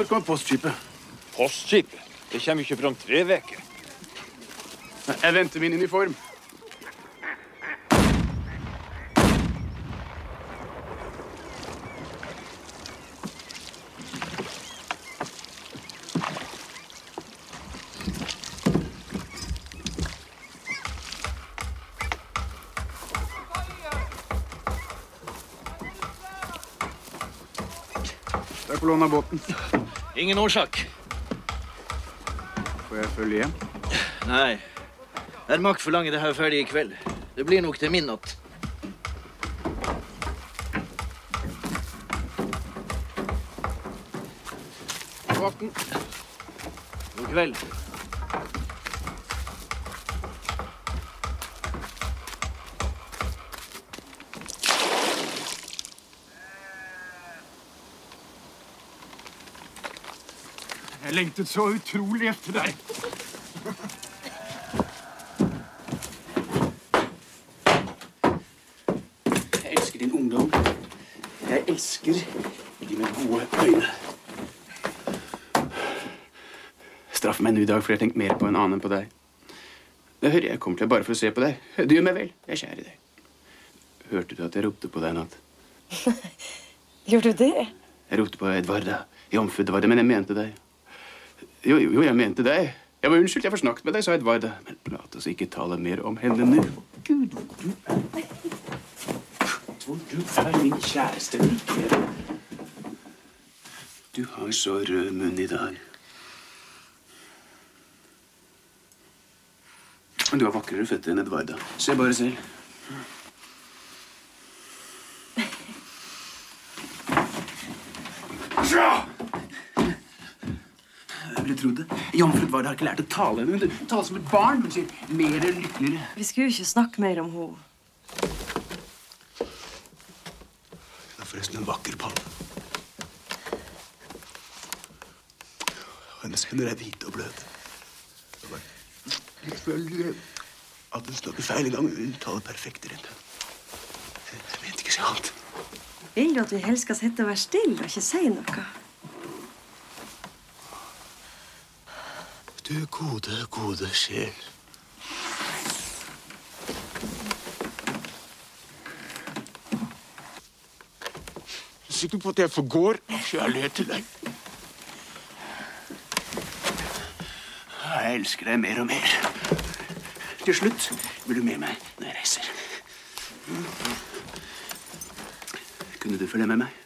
Når kommer postskipet? Postskipet? Det kommer ikke før om tre uker. Jeg venter min uniform. Takk for lånet av båten. Ingen årsak. Får jeg følge hjem? Nei. Herr Mack forlanger det her ferdig i kveld. Det blir nok til midnatt. Vakten. God kveld. Lengtet så utrolig etter deg. Jeg elsker din ungdom. Jeg elsker dine gode øyne. Straff meg nå i dag, for jeg har tenkt mer på en annen enn på deg. Det hører jeg kommer til bare for å se på deg. Du gjør meg vel. Jeg er kjær i deg. Hørte du at jeg ropte på deg i natt? Gjorde du det? Jeg ropte på Edvarda. Jomfru Edvarda, men jeg mente deg. Jo, jo, jeg mente deg. Jeg må unnskyld, jeg får snakket med deg, sa Edvard. Men la oss ikke tale mer om henne nå. Gud, du er Hvor du er min kjæreste, Du har så rød munn i dag. Men du har vakrere føtter enn Edvarda. Se bare selv. Jeg ville trodd det. Jomfru Edvarda har ikke lært å tale. Hun taler som et barn. Hun sier 'mer lykkeligere'. Vi skulle jo ikke snakke mer om henne. Hun er forresten en vakker panne. Hennes hender er hvite og bløte. Jeg føler at hun snakker feil gang. Hun taler perfekt rett. Jeg vet ikke så annet. Vil du at vi helst skal sitte og være stille og ikke si noe? Du gode, gode sjel. Er sikker på at jeg forgår kjærlighet til deg. Jeg elsker deg mer og mer. Til slutt blir du med meg når jeg reiser. Kunne du følge med meg?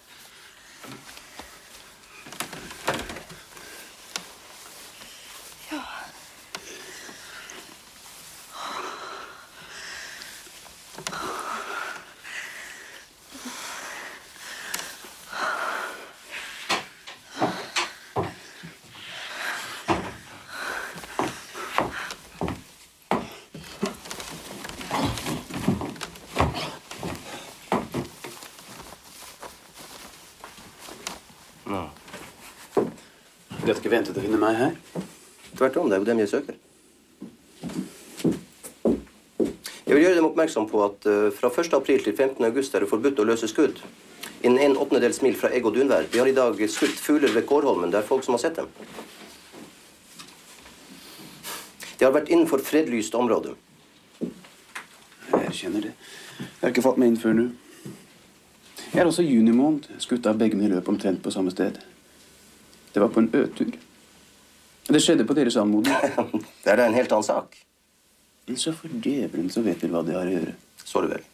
Du hadde ikke ventet å finne meg her? Om, det er jo dem jeg søker. Jeg vil gjøre dem oppmerksom på at eh, fra 1. april til 15. august er det forbudt å løse skudd. Innen en åttendedels mil fra egg og dunvær. Vi har i dag skutt fugler ved Kårholmen. Det er folk som har sett dem. De har vært innenfor fredlyst område. Jeg erkjenner det. Jeg har ikke fått meg inn før nå. Jeg er også junimåned skutt av begge mine løp omtrent på samme sted. Det var på en øtur. Det skjedde på deres anmodning. Det er da en helt annen sak. Men så for djevelen så vet dere hva de har å gjøre. Så du vel.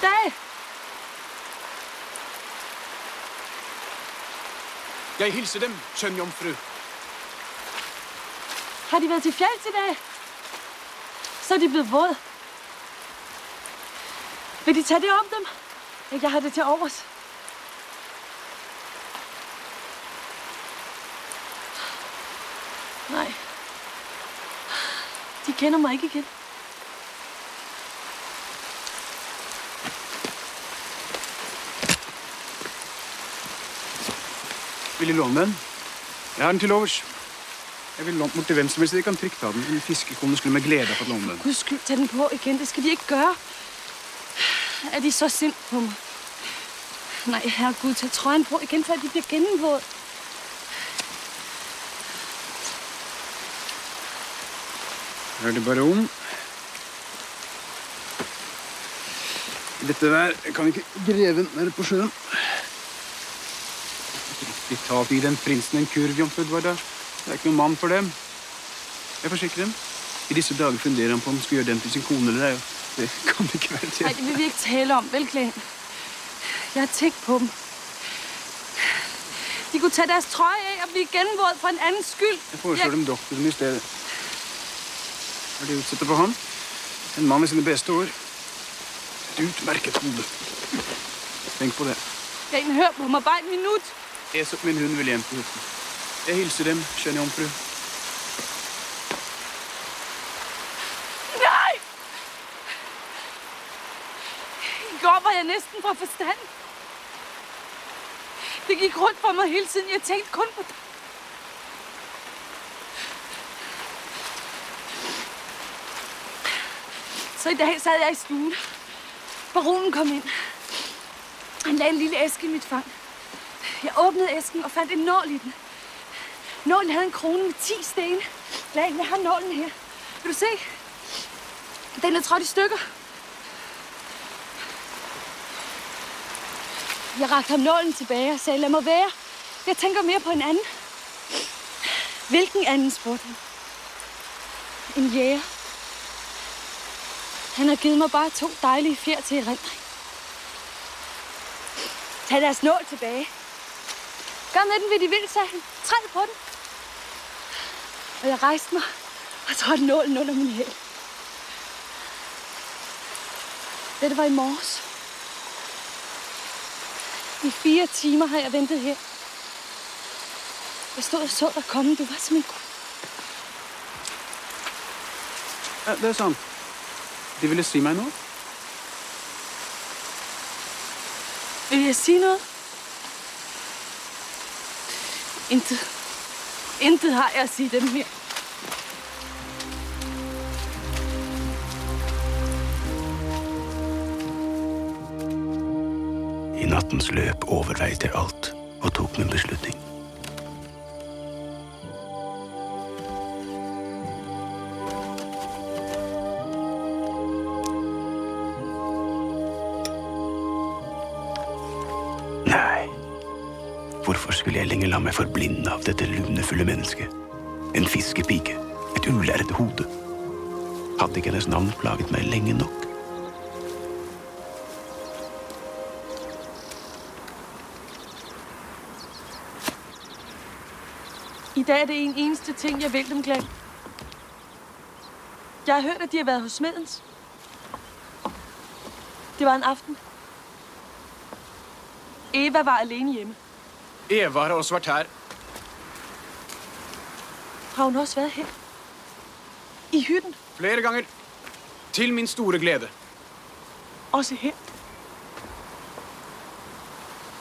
Goddag. Jeg hilser dem, skjønn jomfru. Har de vært til fjells i dag? Så er de blevet våde. Vil de ta det om dem? Jeg har det til overs. Nei. De kender meg ikke igen. Vil de låne den? Jeg har den til overs. Jeg vil låne den bort til hvem som helst. De kan trygt ta den. En fiskekone skulle med glede ha fått låne den. Gud skyld, ta den på igjen. Det skal de ikke gjøre. Er de så sind på meg? Nei, herregud, ta trøyen på igjen før de blir gennemvåd. Hør det bare om. Dette der kan ikke greven være på sjøen. De tar i den prinsen en kurv, jomfru Edvarda. Det er ikke noen mann for dem. Jeg forsikrer dem. I disse dager funderer han på om han skal gjøre den til sin kone eller ei. Det kan det ikke være til. Nei, det vil vi ikke tale om, vel, Klæn? Jeg har tenkt på dem. De kunne ta deres trøje av og bli gennemvåd for en annens skyld. Jeg foreslår dem doktoren i stedet. Hva er det utsetter på ham? En mann i sine beste år. Et utmerket hode. Tenk på det. Klæn, hør på meg bare et minut. Esop min hund vil hjem til hytten. Jeg hilser dem, skjønne jomfru. Nei! Går var jeg næsten fra forstand. Det gikk rundt for meg hele tiden. Jeg tenkte kun på deg. Så i dag sad jeg i stuen. Baronen kom inn. Han lagde en lille æske i mitt fang. Jeg åbnede æsken og fandt en nål i den. Nålen havde en krone med 10 sten. Lad, jeg har nålen her. Vil du se? Den er trådt i stykker. Jeg rakte ham nålen tilbage og sagde, lad mig være. Jeg tænker mere på en anden. Hvilken anden, spurgte han. En jæger. Han har givet mig bare to dejlige fjer til erindring. Tag deres nål tilbage. Gør med den, hvad de vil, sagde han. Træd på den. Og jeg rejste mig og trådte nålen under min hæl. Dette var i morges. I fire timer har jeg ventet her. Jeg stod og så dig komme. Du var som en. Ja, det er sånn. De ville si meg noe. Vil jeg sige noget? Intet. Intet har jeg at sige dem her. I nattens løp overveide alt og tok min beslutning. Hvorfor skulle jeg lenger la meg forblinde av dette lunefulle mennesket? En fiskepike, et ulært hode. Hadde ikke hennes navn plaget meg lenge nok? I dag er det en eneste ting, jeg vil dem glemme. Jeg har hørt, at de har vært hos smedens. Det var en aften. Eva var alene hjemme. Eva har også vært her. Har hun også vært her? I hytten? Flere ganger. Til min store glede. Også her?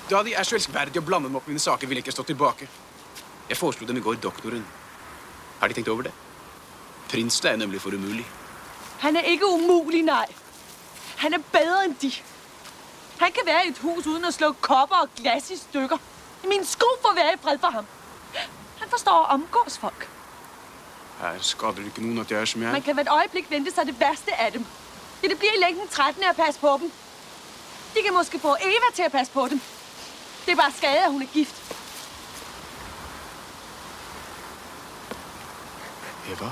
Da de er så elskverdige å blande dem opp i mine saker, ville jeg ikke stå tilbake. Jeg foreslo dem i går doktoren. Har de tenkt over det? Prinsen er nemlig for umulig. Han er ikke umulig, nei. Han er bedre enn de. Han kan være i et hus uden å slå kopper og glas i stykker. Min sko får være i fred for ham. Han forstår å omgås folk. Her skader det ikke noen at jeg er som jeg Man er. kan hvert øyeblikk vente seg det verste av dem. Ja, det blir i lengden 13 å passe på dem. De kan måske få Eva til å passe på dem. Det er bare skade, at hun er gift. Eva?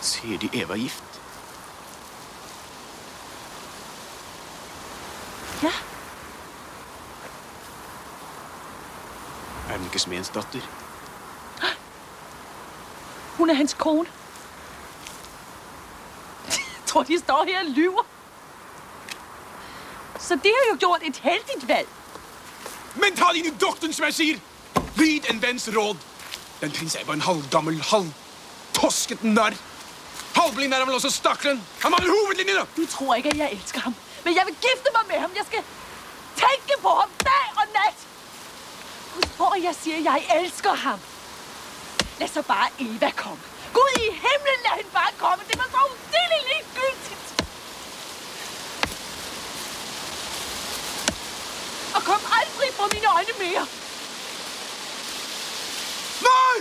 Sier de Eva er gift? Hun ikke datter? Hun er hans kone. Jeg tror, de står her og lyver. Så det har jo gjort et heldigt valg. Men ta det inn i doktoren, som jeg sier! Lyd en venns råd. Den prins er bare en halvgammel, halvtosket narr. Halvblind er han vel også, stakkaren. Han mangler hovedlinjene! Du tror ikke, at jeg elsker ham. Men jeg vil gifte meg med ham. Jeg skal tenke på ham nat. At jeg sier jeg elsker ham. Lad så bare Eva komme. Gud i himlen, lad hende bare komme. Det var så udelig ligegyldigt. Og kom aldrig på mine øjne mere. Nei!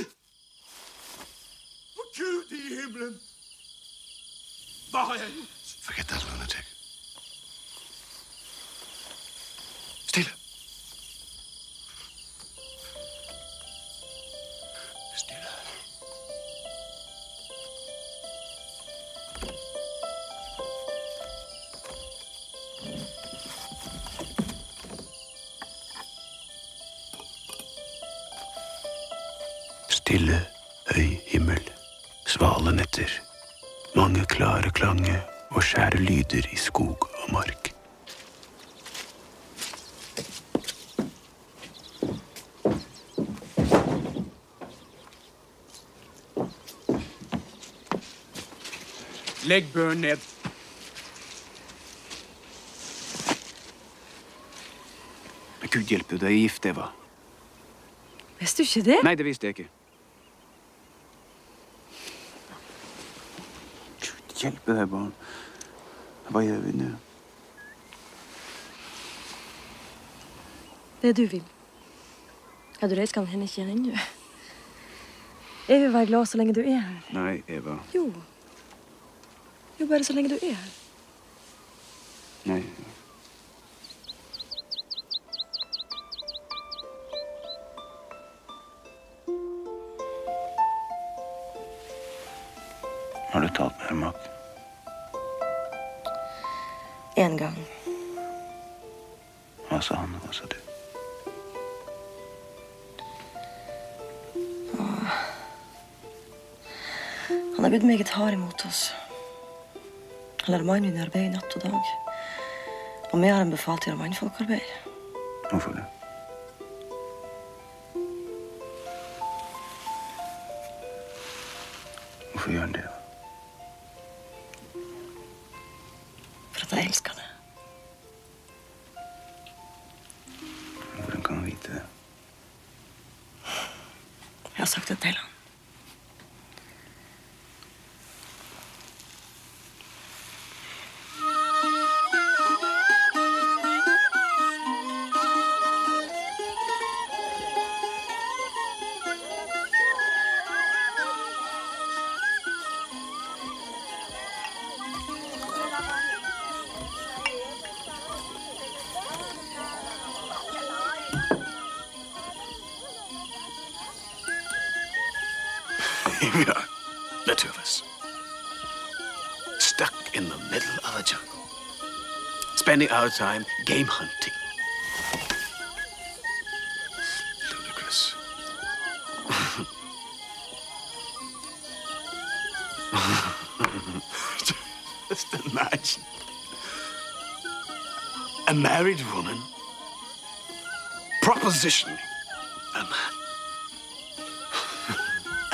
For Gud i himmelen! Hva har jeg gjort? Forget that lunatic. Lyder i skog og mark. Legg børen ned. Men Gud hjelpe deg, jeg er gift, Eva. Visste du ikke det? Nei, det visste jeg ikke. Gud hjelpe deg, barn. Hva gjør vi nå? Det du vil. Ja, du reiser kan hende ikke ennå. Jeg vil være glad så lenge du er her. Nei, Eva. Jo. Jo, bare så lenge du er her. Nei. Meget hard imot oss. Han lar mannen min arbeide natt og dag. Og vi har en befalt å gjøre mannfolkarbeid. Hvorfor det? Our time game hunting. Ludicrous. Just imagine. A married woman propositioning a man.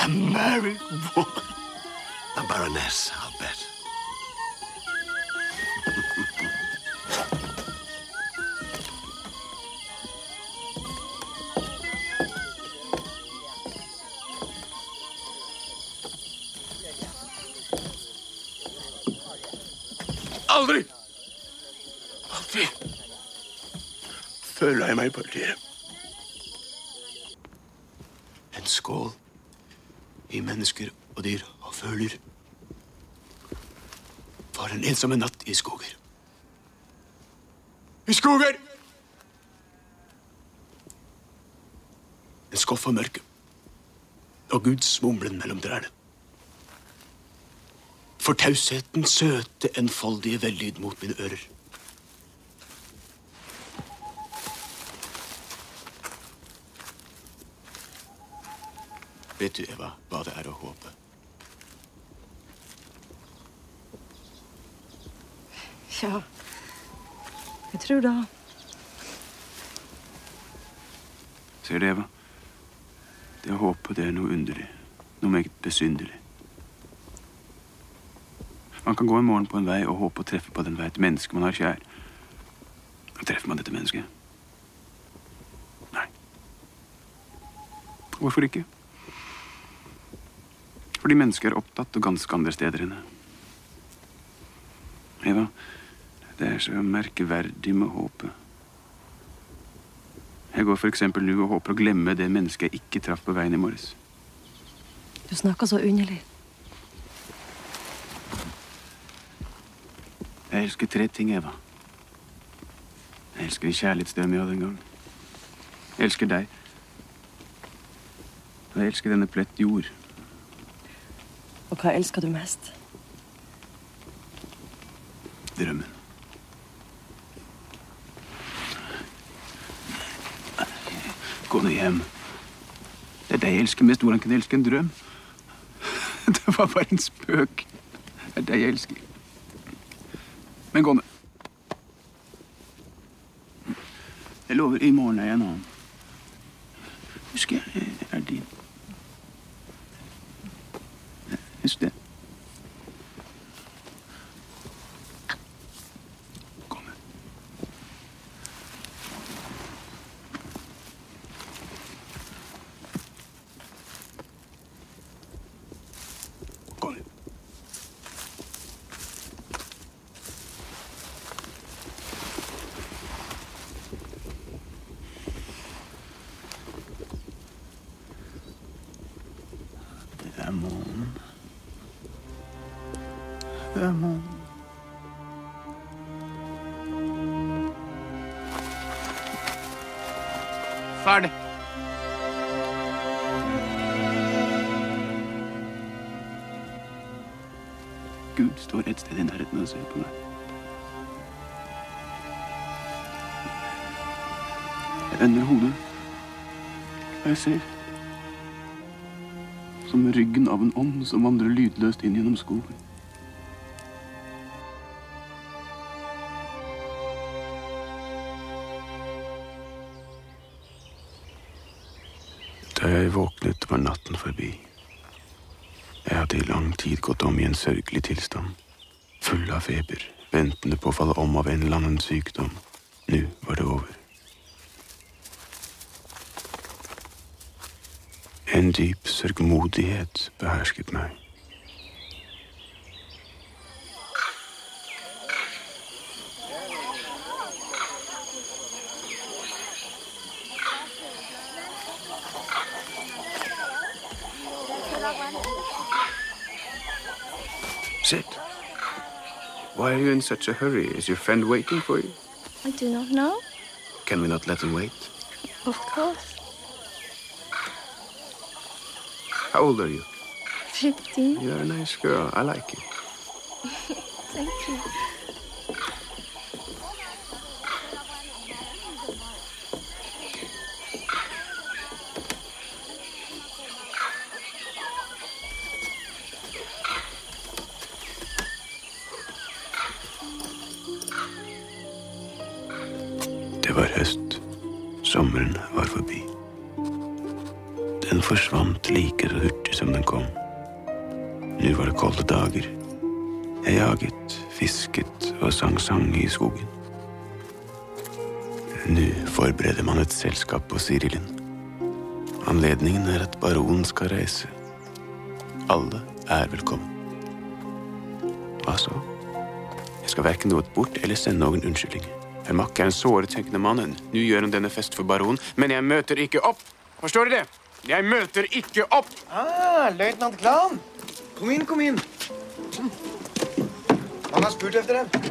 A married woman. A baroness, jeg meg partiet. En skål i mennesker og dyr og føler. For en ensomme natt i skoger. I skoger! En skoff av mørke. Og Guds mumlen mellom trærne. For taushetens søte, enfoldige vellyd mot mine ører. Vet du, Eva, hva det er å håpe? Ja, jeg tror det. Ser du, Eva? Det å håpe, det er noe underlig. Noe meget besynderlig. Man kan gå en morgen på en vei og håpe å treffe på den vei et menneske man har kjær. Og treffer man dette mennesket? Nei. Hvorfor ikke? Fordi mennesker er opptatt og ganske andre steder enn det. Eva, det er så merkverdig med håpet. Jeg går eksempel nå og håper å glemme det mennesket jeg ikke traff på veien i morges. Du snakker så underlig. Jeg elsker tre ting, Eva. Jeg elsker de kjærlighetsdrømmene jeg hadde en gang. Jeg elsker deg. Og jeg elsker denne plett jord. Og hva elsker du mest? Drømmen. Gå nå hjem. Det er deg jeg elsker mest. Hvordan kan jeg elske en drøm? Det var bare en spøk. Det er deg jeg elsker. Men gå nå. Jeg lover, i morgen er jeg en annen. Jeg ser som ryggen av en ånd som vandrer lydløst inn gjennom skogen. Da jeg våknet, var natten forbi. Jeg hadde i lang tid gått om i en sørgelig tilstand, full av feber, ventende på å falle om av en eller annen sykdom. Nå var det over. En dyp sørgmodighet behersket meg. Sit. Why are you in such a hurry? Is your friend waiting for you? I do not know. Can we not let him wait? Of course. How old are you? 15. You're a nice girl. I like you. Thank you. Skogen. Nå forbereder man et selskap på Sirilin. Anledningen er at baronen skal reise. Alle er velkommen. Hva så? Jeg skal verken noe bort eller sende noen unnskyldninger. Herr Mack er en såretenkende mann. Nå gjør han denne fest for baronen, men jeg møter ikke opp. Forstår dere? Jeg møter ikke opp! Ah, løytnant Glan. Kom inn, kom inn. Han har spurt etter deg.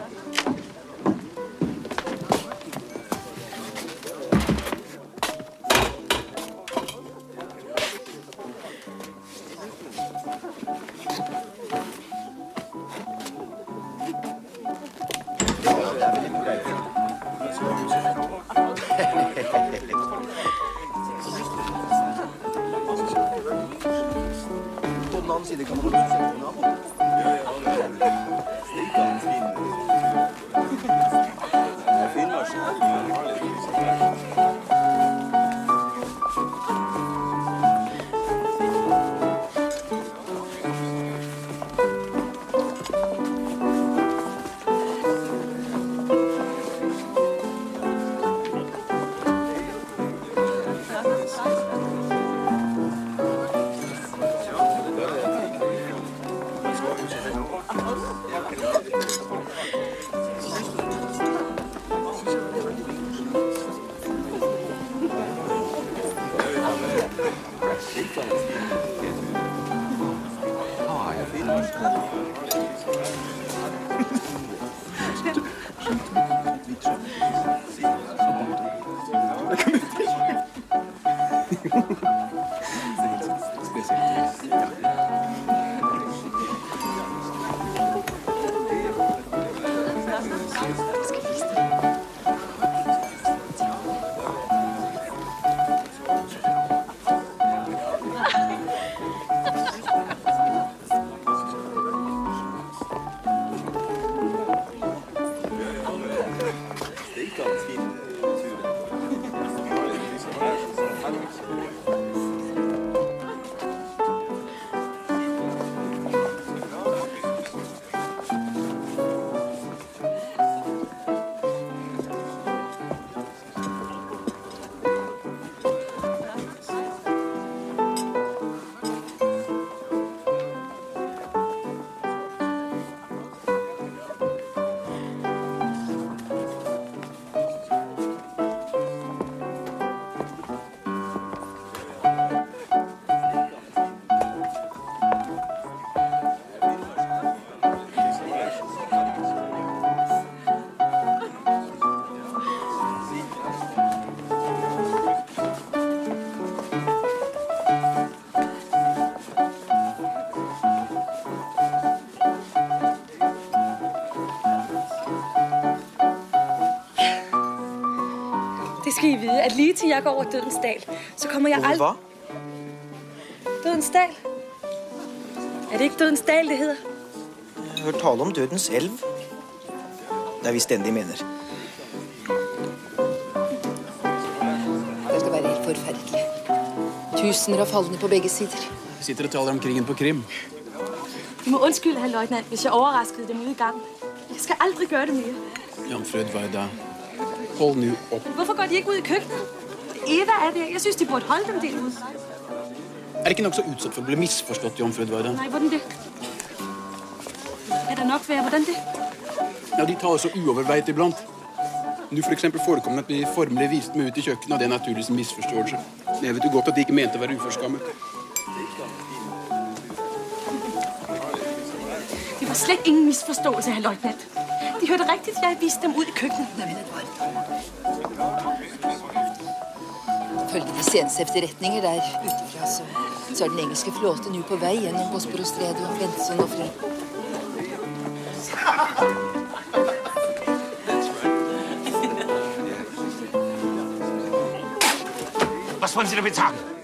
Lige til jeg går over Dødens Dal, så kommer jeg aldri... aldrig... hva? Dødens Dal? Er det ikke Dødens Dal, det hedder? Jeg har hørt tale om Dødens elv. Det er visst den de mener. Det skal være helt forferdelig. Tusener av falne på begge sider. Jeg sitter og taler om krigen på Krim. Du må undskylde, herr løjtnant, hvis jeg overraskede dem ude i gangen. Jeg skal aldrig gøre det mere. Jomfru Edvarda, hold nå opp. Hvorfor går de ikke ud i køkkenet? Eva er det. Jeg synes, de burde holde dem derude. Er det ikke nokså utsatt for å bli misforstått, jomfru Edvarda? Nei, hvordan det? Er det nok ved? hvordan det? Ja, de tar også uoverveit iblant. Nå for eksempel forekommer at vi formelig viste meg ut i kjøkkenet, og det er naturligvis en misforståelse. Jeg vet jo godt at de ikke mente å være uforskammet. Det var slett ingen misforståelse, herr løytnant. De hørte rigtigt, jeg viste dem ut i køkkenet. Ifølge de seneste efterretninger der utenfra, så, så er den engelske flåten nå på vei gjennom Bosporostredet og Benson og fri. Was wollen Sie damit sagen?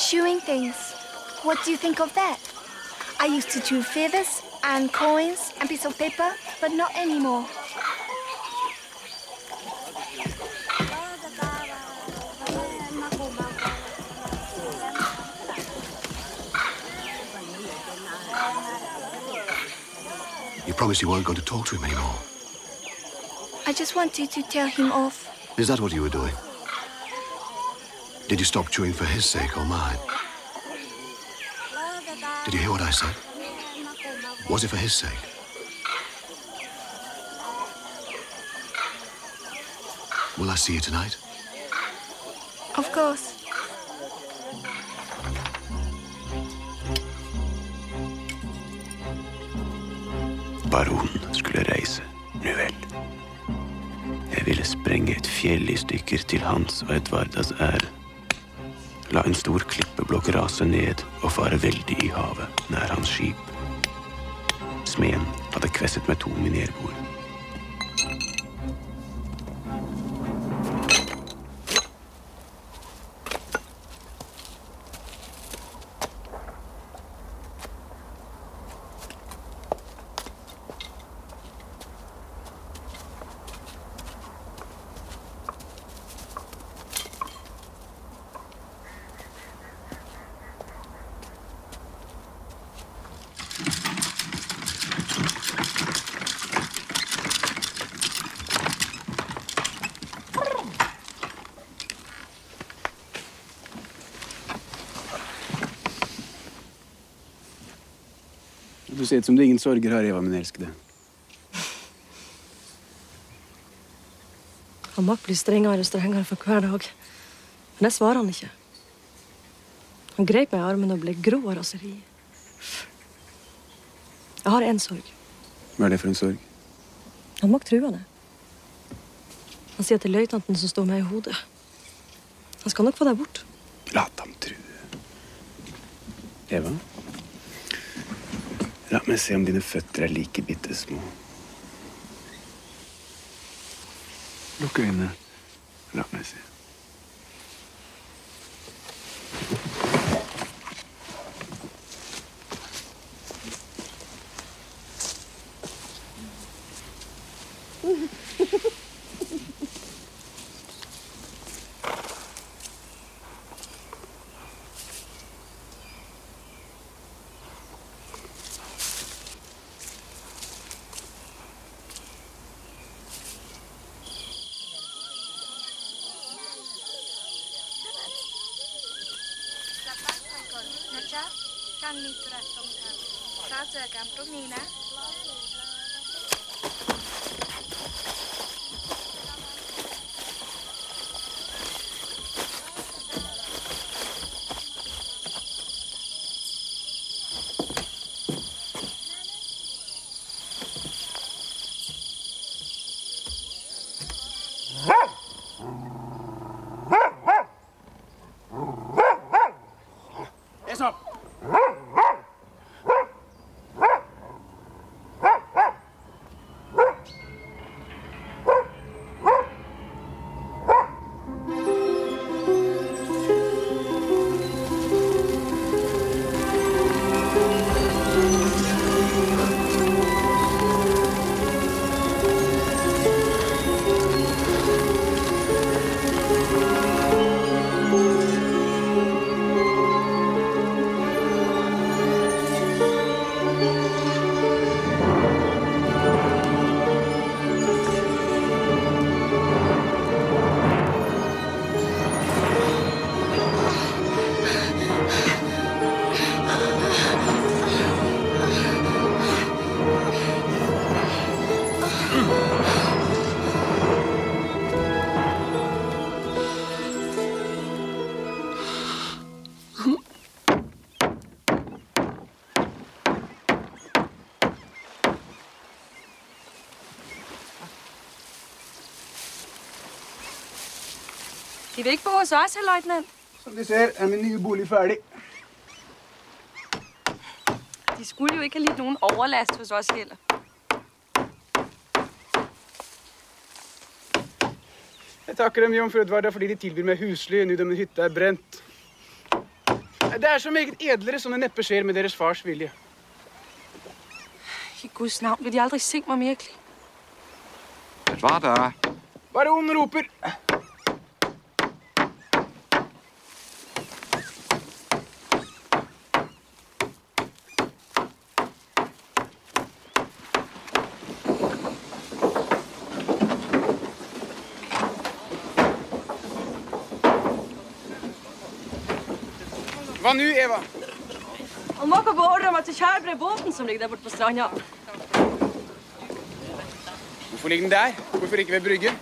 Have given up chewing things. What do you think of that? I used to chew feathers and coins and piece of paper, but not anymore. You promise you weren't going to talk to him anymore. I just wanted to tell him off. Is that what you were doing? Did you stop chewing for his sake or mine? Did you hear what I said? Was it for his sake? Will I see you tonight? Of course. Baronen skulle reise, nu vel. Jeg ville sprenge et fjell i stykker til hans og Edvardas ære. La en stor klippeblokk rase ned og fare veldig i havet, nær hans skip. Smeden hadde kvesset med to minerbord. Du ser ut som er ingen sorger har, Eva, min elskede. Han må blir strengere og strengere for hver dag. Men det svarer han ikke. Han grep meg i armen og ble grå av raseri. Jeg har én sorg. Hva er det for en sorg? Han Mack truende. Han sier at det er løytnanten som står meg i hodet. Han skal nok få deg bort. La ham true. Eva? La meg se om dine føtter er like bitte små. Lukk øynene. De vil ikke bo hos oss, herr løytnant. Som de ser, er min nye bolig ferdig. De skulle jo ikke ha lidd noen overlast hos oss heller. Jeg takker dem, jomfru Edvarda, fordi de tilbyr meg husly nå den hytta er brent. Det er så meget edlere som det neppe skjer med deres fars vilje. I Guds navn vil de aldri se meg merkelig. Edvarda. Baron roper. Hva nå, Eva? Han må ikke beordre mig til Kjærbrev-båten, som ligger der borte på stranda. Hvorfor ligger den der? Hvorfor ikke ved bryggen?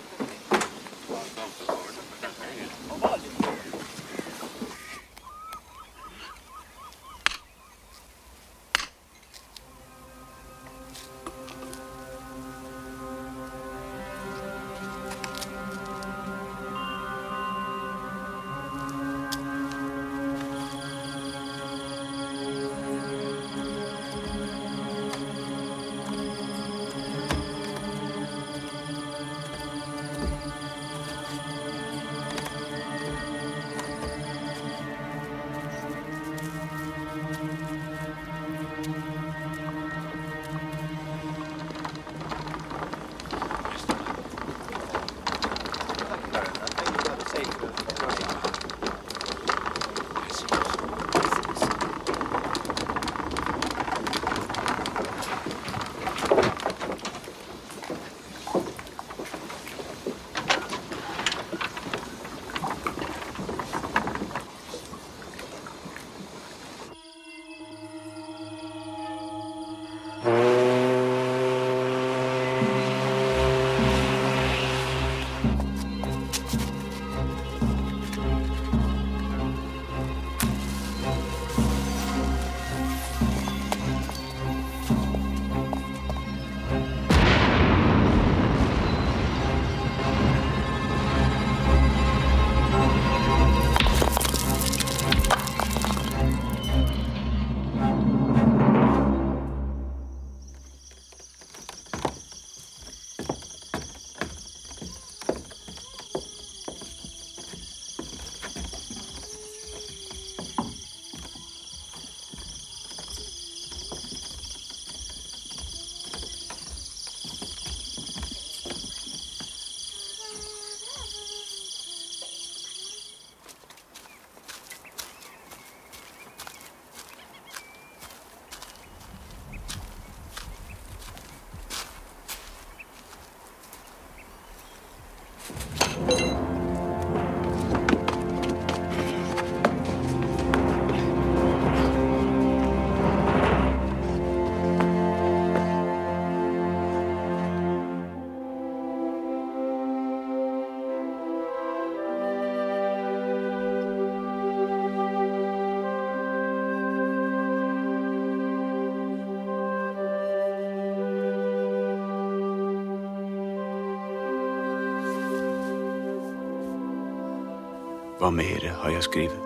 Mere har jeg skrevet?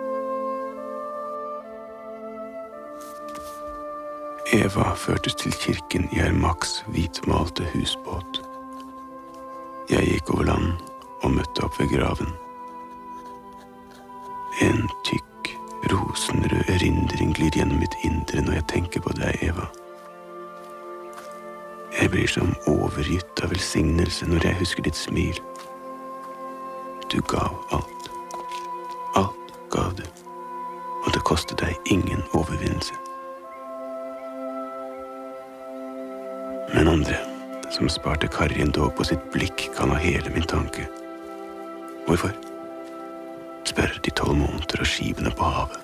Eva førtes til kirken i Ermaks hvitmalte husbåt. Jeg gikk over land og møtte opp ved graven. En tykk, rosenrød erindring glir gjennom mitt indre når jeg tenker på deg, Eva. Jeg blir som overgitt av velsignelse når jeg husker ditt smil. Du gav. Alt ingen overvinnelse. Men andre, som sparte Karri dog på sitt blikk, kan ha hele min tanke. Hvorfor? Spør de tolv måneder og skivene på havet.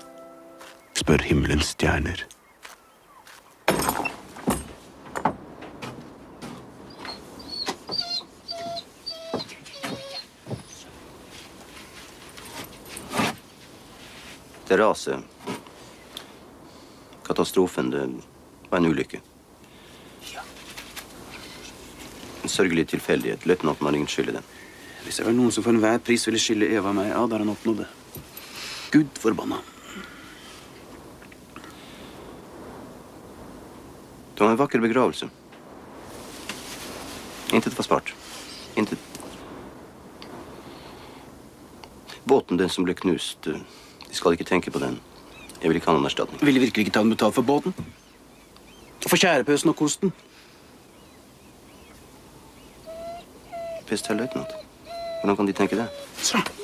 Spør himmelens stjerner. Det raset Katastrofen, det var en ulykke. En sørgelig tilfeldighet. Løytnanten har ingen skyld i den. Hvis det var noen som for enhver pris ville skylde Eva meg, ja, da har han oppnådd det. Gud forbanna. Det var en vakker begravelse. Intet var spart. Intet. Båten, den som ble knust, eh, de skal ikke tenke på den. Jeg vil ikke ha noen erstatning. Ville virkelig ikke ta den betalt for båten? For tjærepøsen og kosten? Pest, herr løytnant. Hvordan kan de tenke det? Sånn.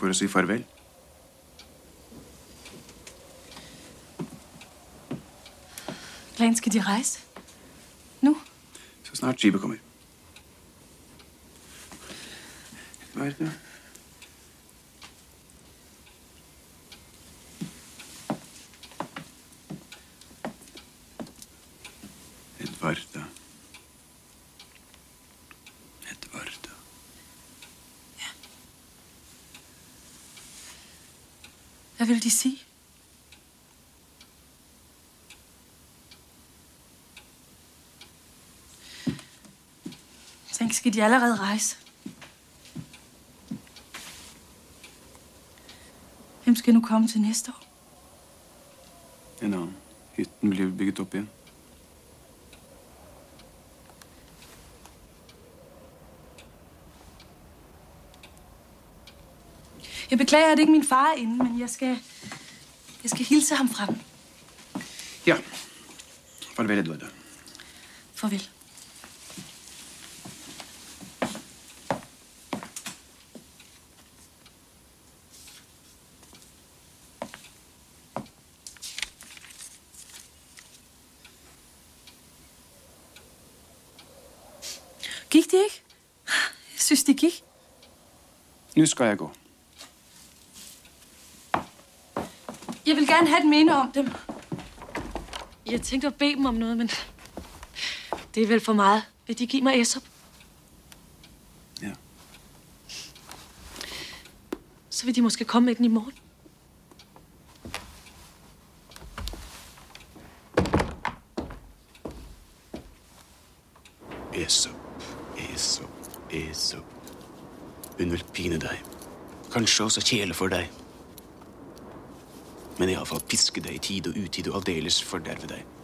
For å si farvel. Hvor længe skal de rejse? Nu? Så snart skipet kommer. Hva er det? Edvarda. Hvad vil de sige? Tænk, skal de allerede rejse? Hvem skal nu komme til næste år? En annen. Hytten blir bygget opp igjen. Jeg beklager, at ikke min far er inde, men jeg skal, jeg skal hilse ham frem. Ja. Farvel, Edvarda. Farvel. Gikk de ikke? Jeg synes, de gikk. Nå skal jeg gå. Jeg vil gerne have et minde om dem. Jeg tænkte at bede dem om noget, men det er vel for meget. Vil de give mig Esop? Ja. Så vil de måske komme med den i morgen. Esop, Esop, Esop. Hun vil pine deg. Kanskje også kjele for deg. Iallfall piske deg i tide og utide og aldeles forderve deg.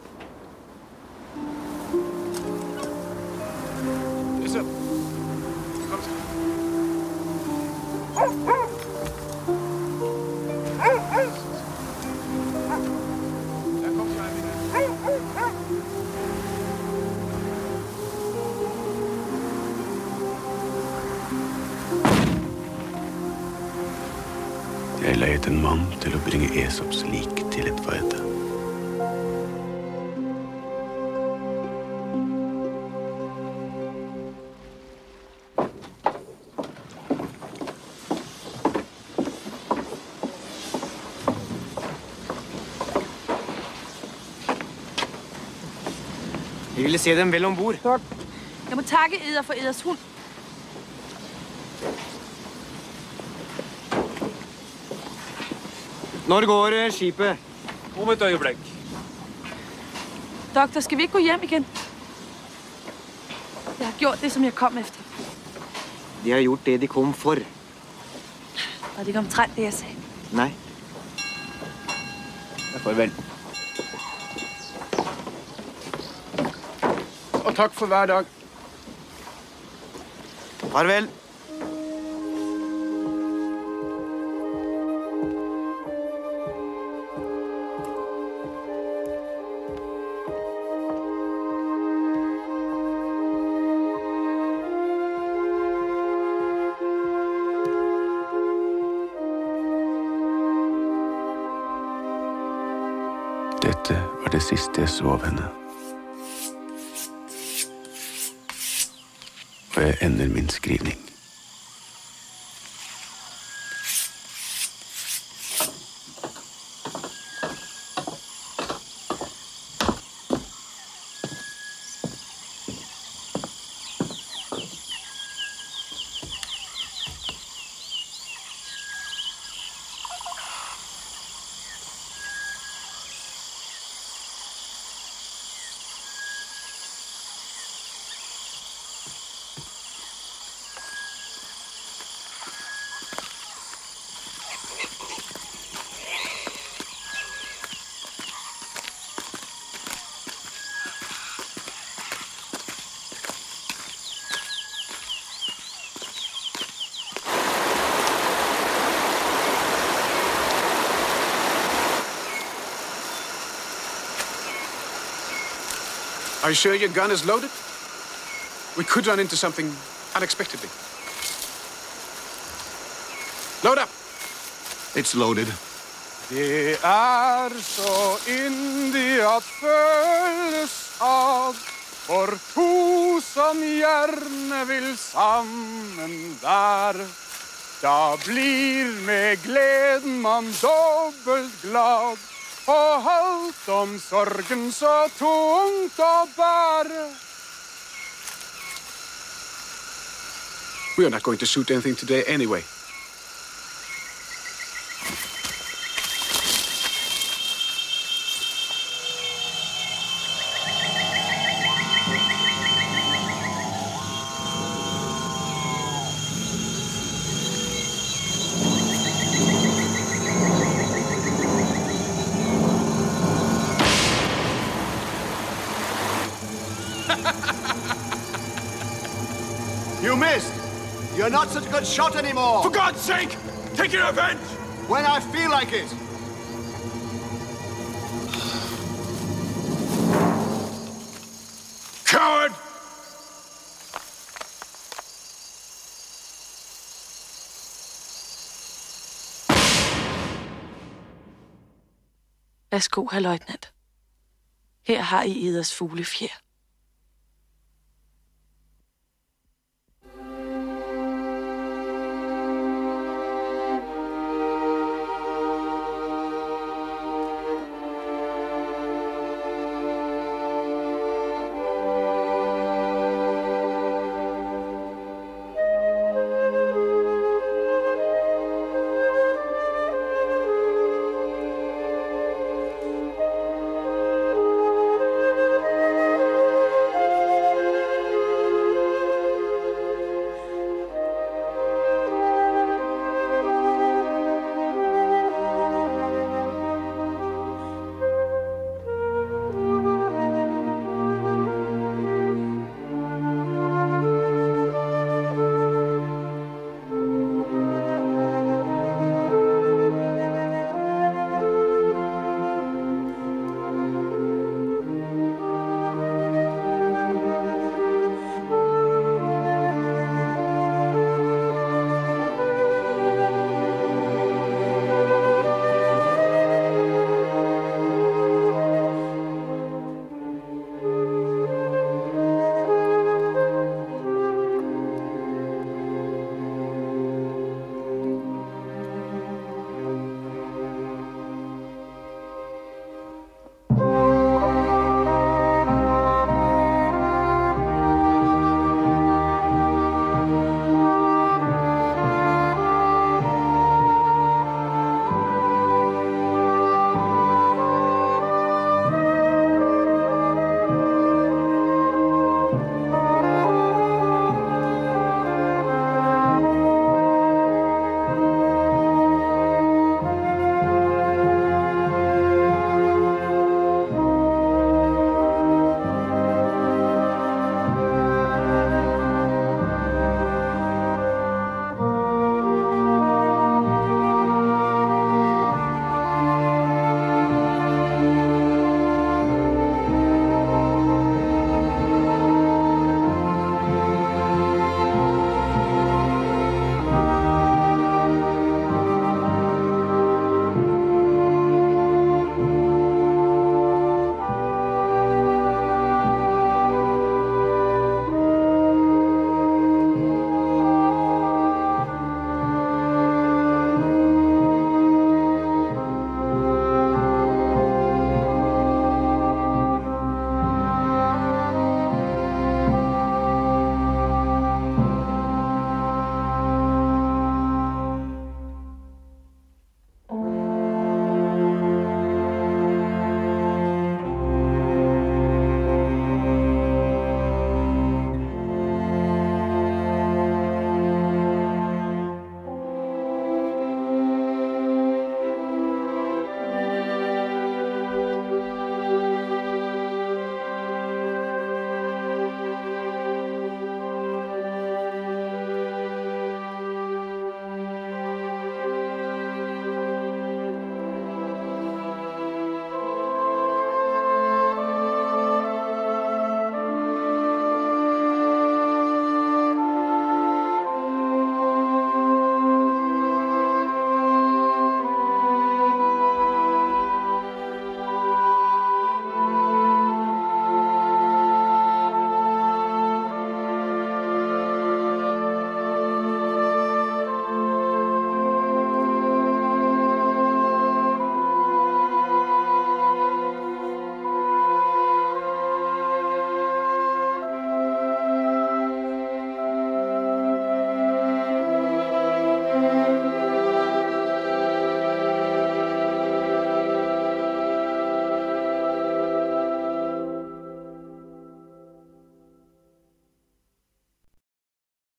Se dem vel om bord. Jeg må takke Eder for Eders hund. Når går eh, skipet? Om et øyeblikk. Doktor, skal vi ikke gå hjem igjen? Jeg har gjort det, som jeg kom efter. De har gjort det de kom for. Var det ikke omtrent det, jeg sa? Nei. Farvel. og takk for hver dag. Farvel. Dette var det siste jeg så av henne. Ender min skrivning. Are you sure your gun is loaded? We could run into something unexpectedly. Load up! It's loaded. Det er så yndig at føles av for to som gjerne vil sammen være. Da blir med gleden man dobbelt glad, om um sorgen så tungt. We are not going to shoot anything today anyway. You're not such a good shot anymore! For God's sake! Take your revenge! When I feel like it! Coward! Værsgo, herr løjtnant. Her har I eders fuglefjer.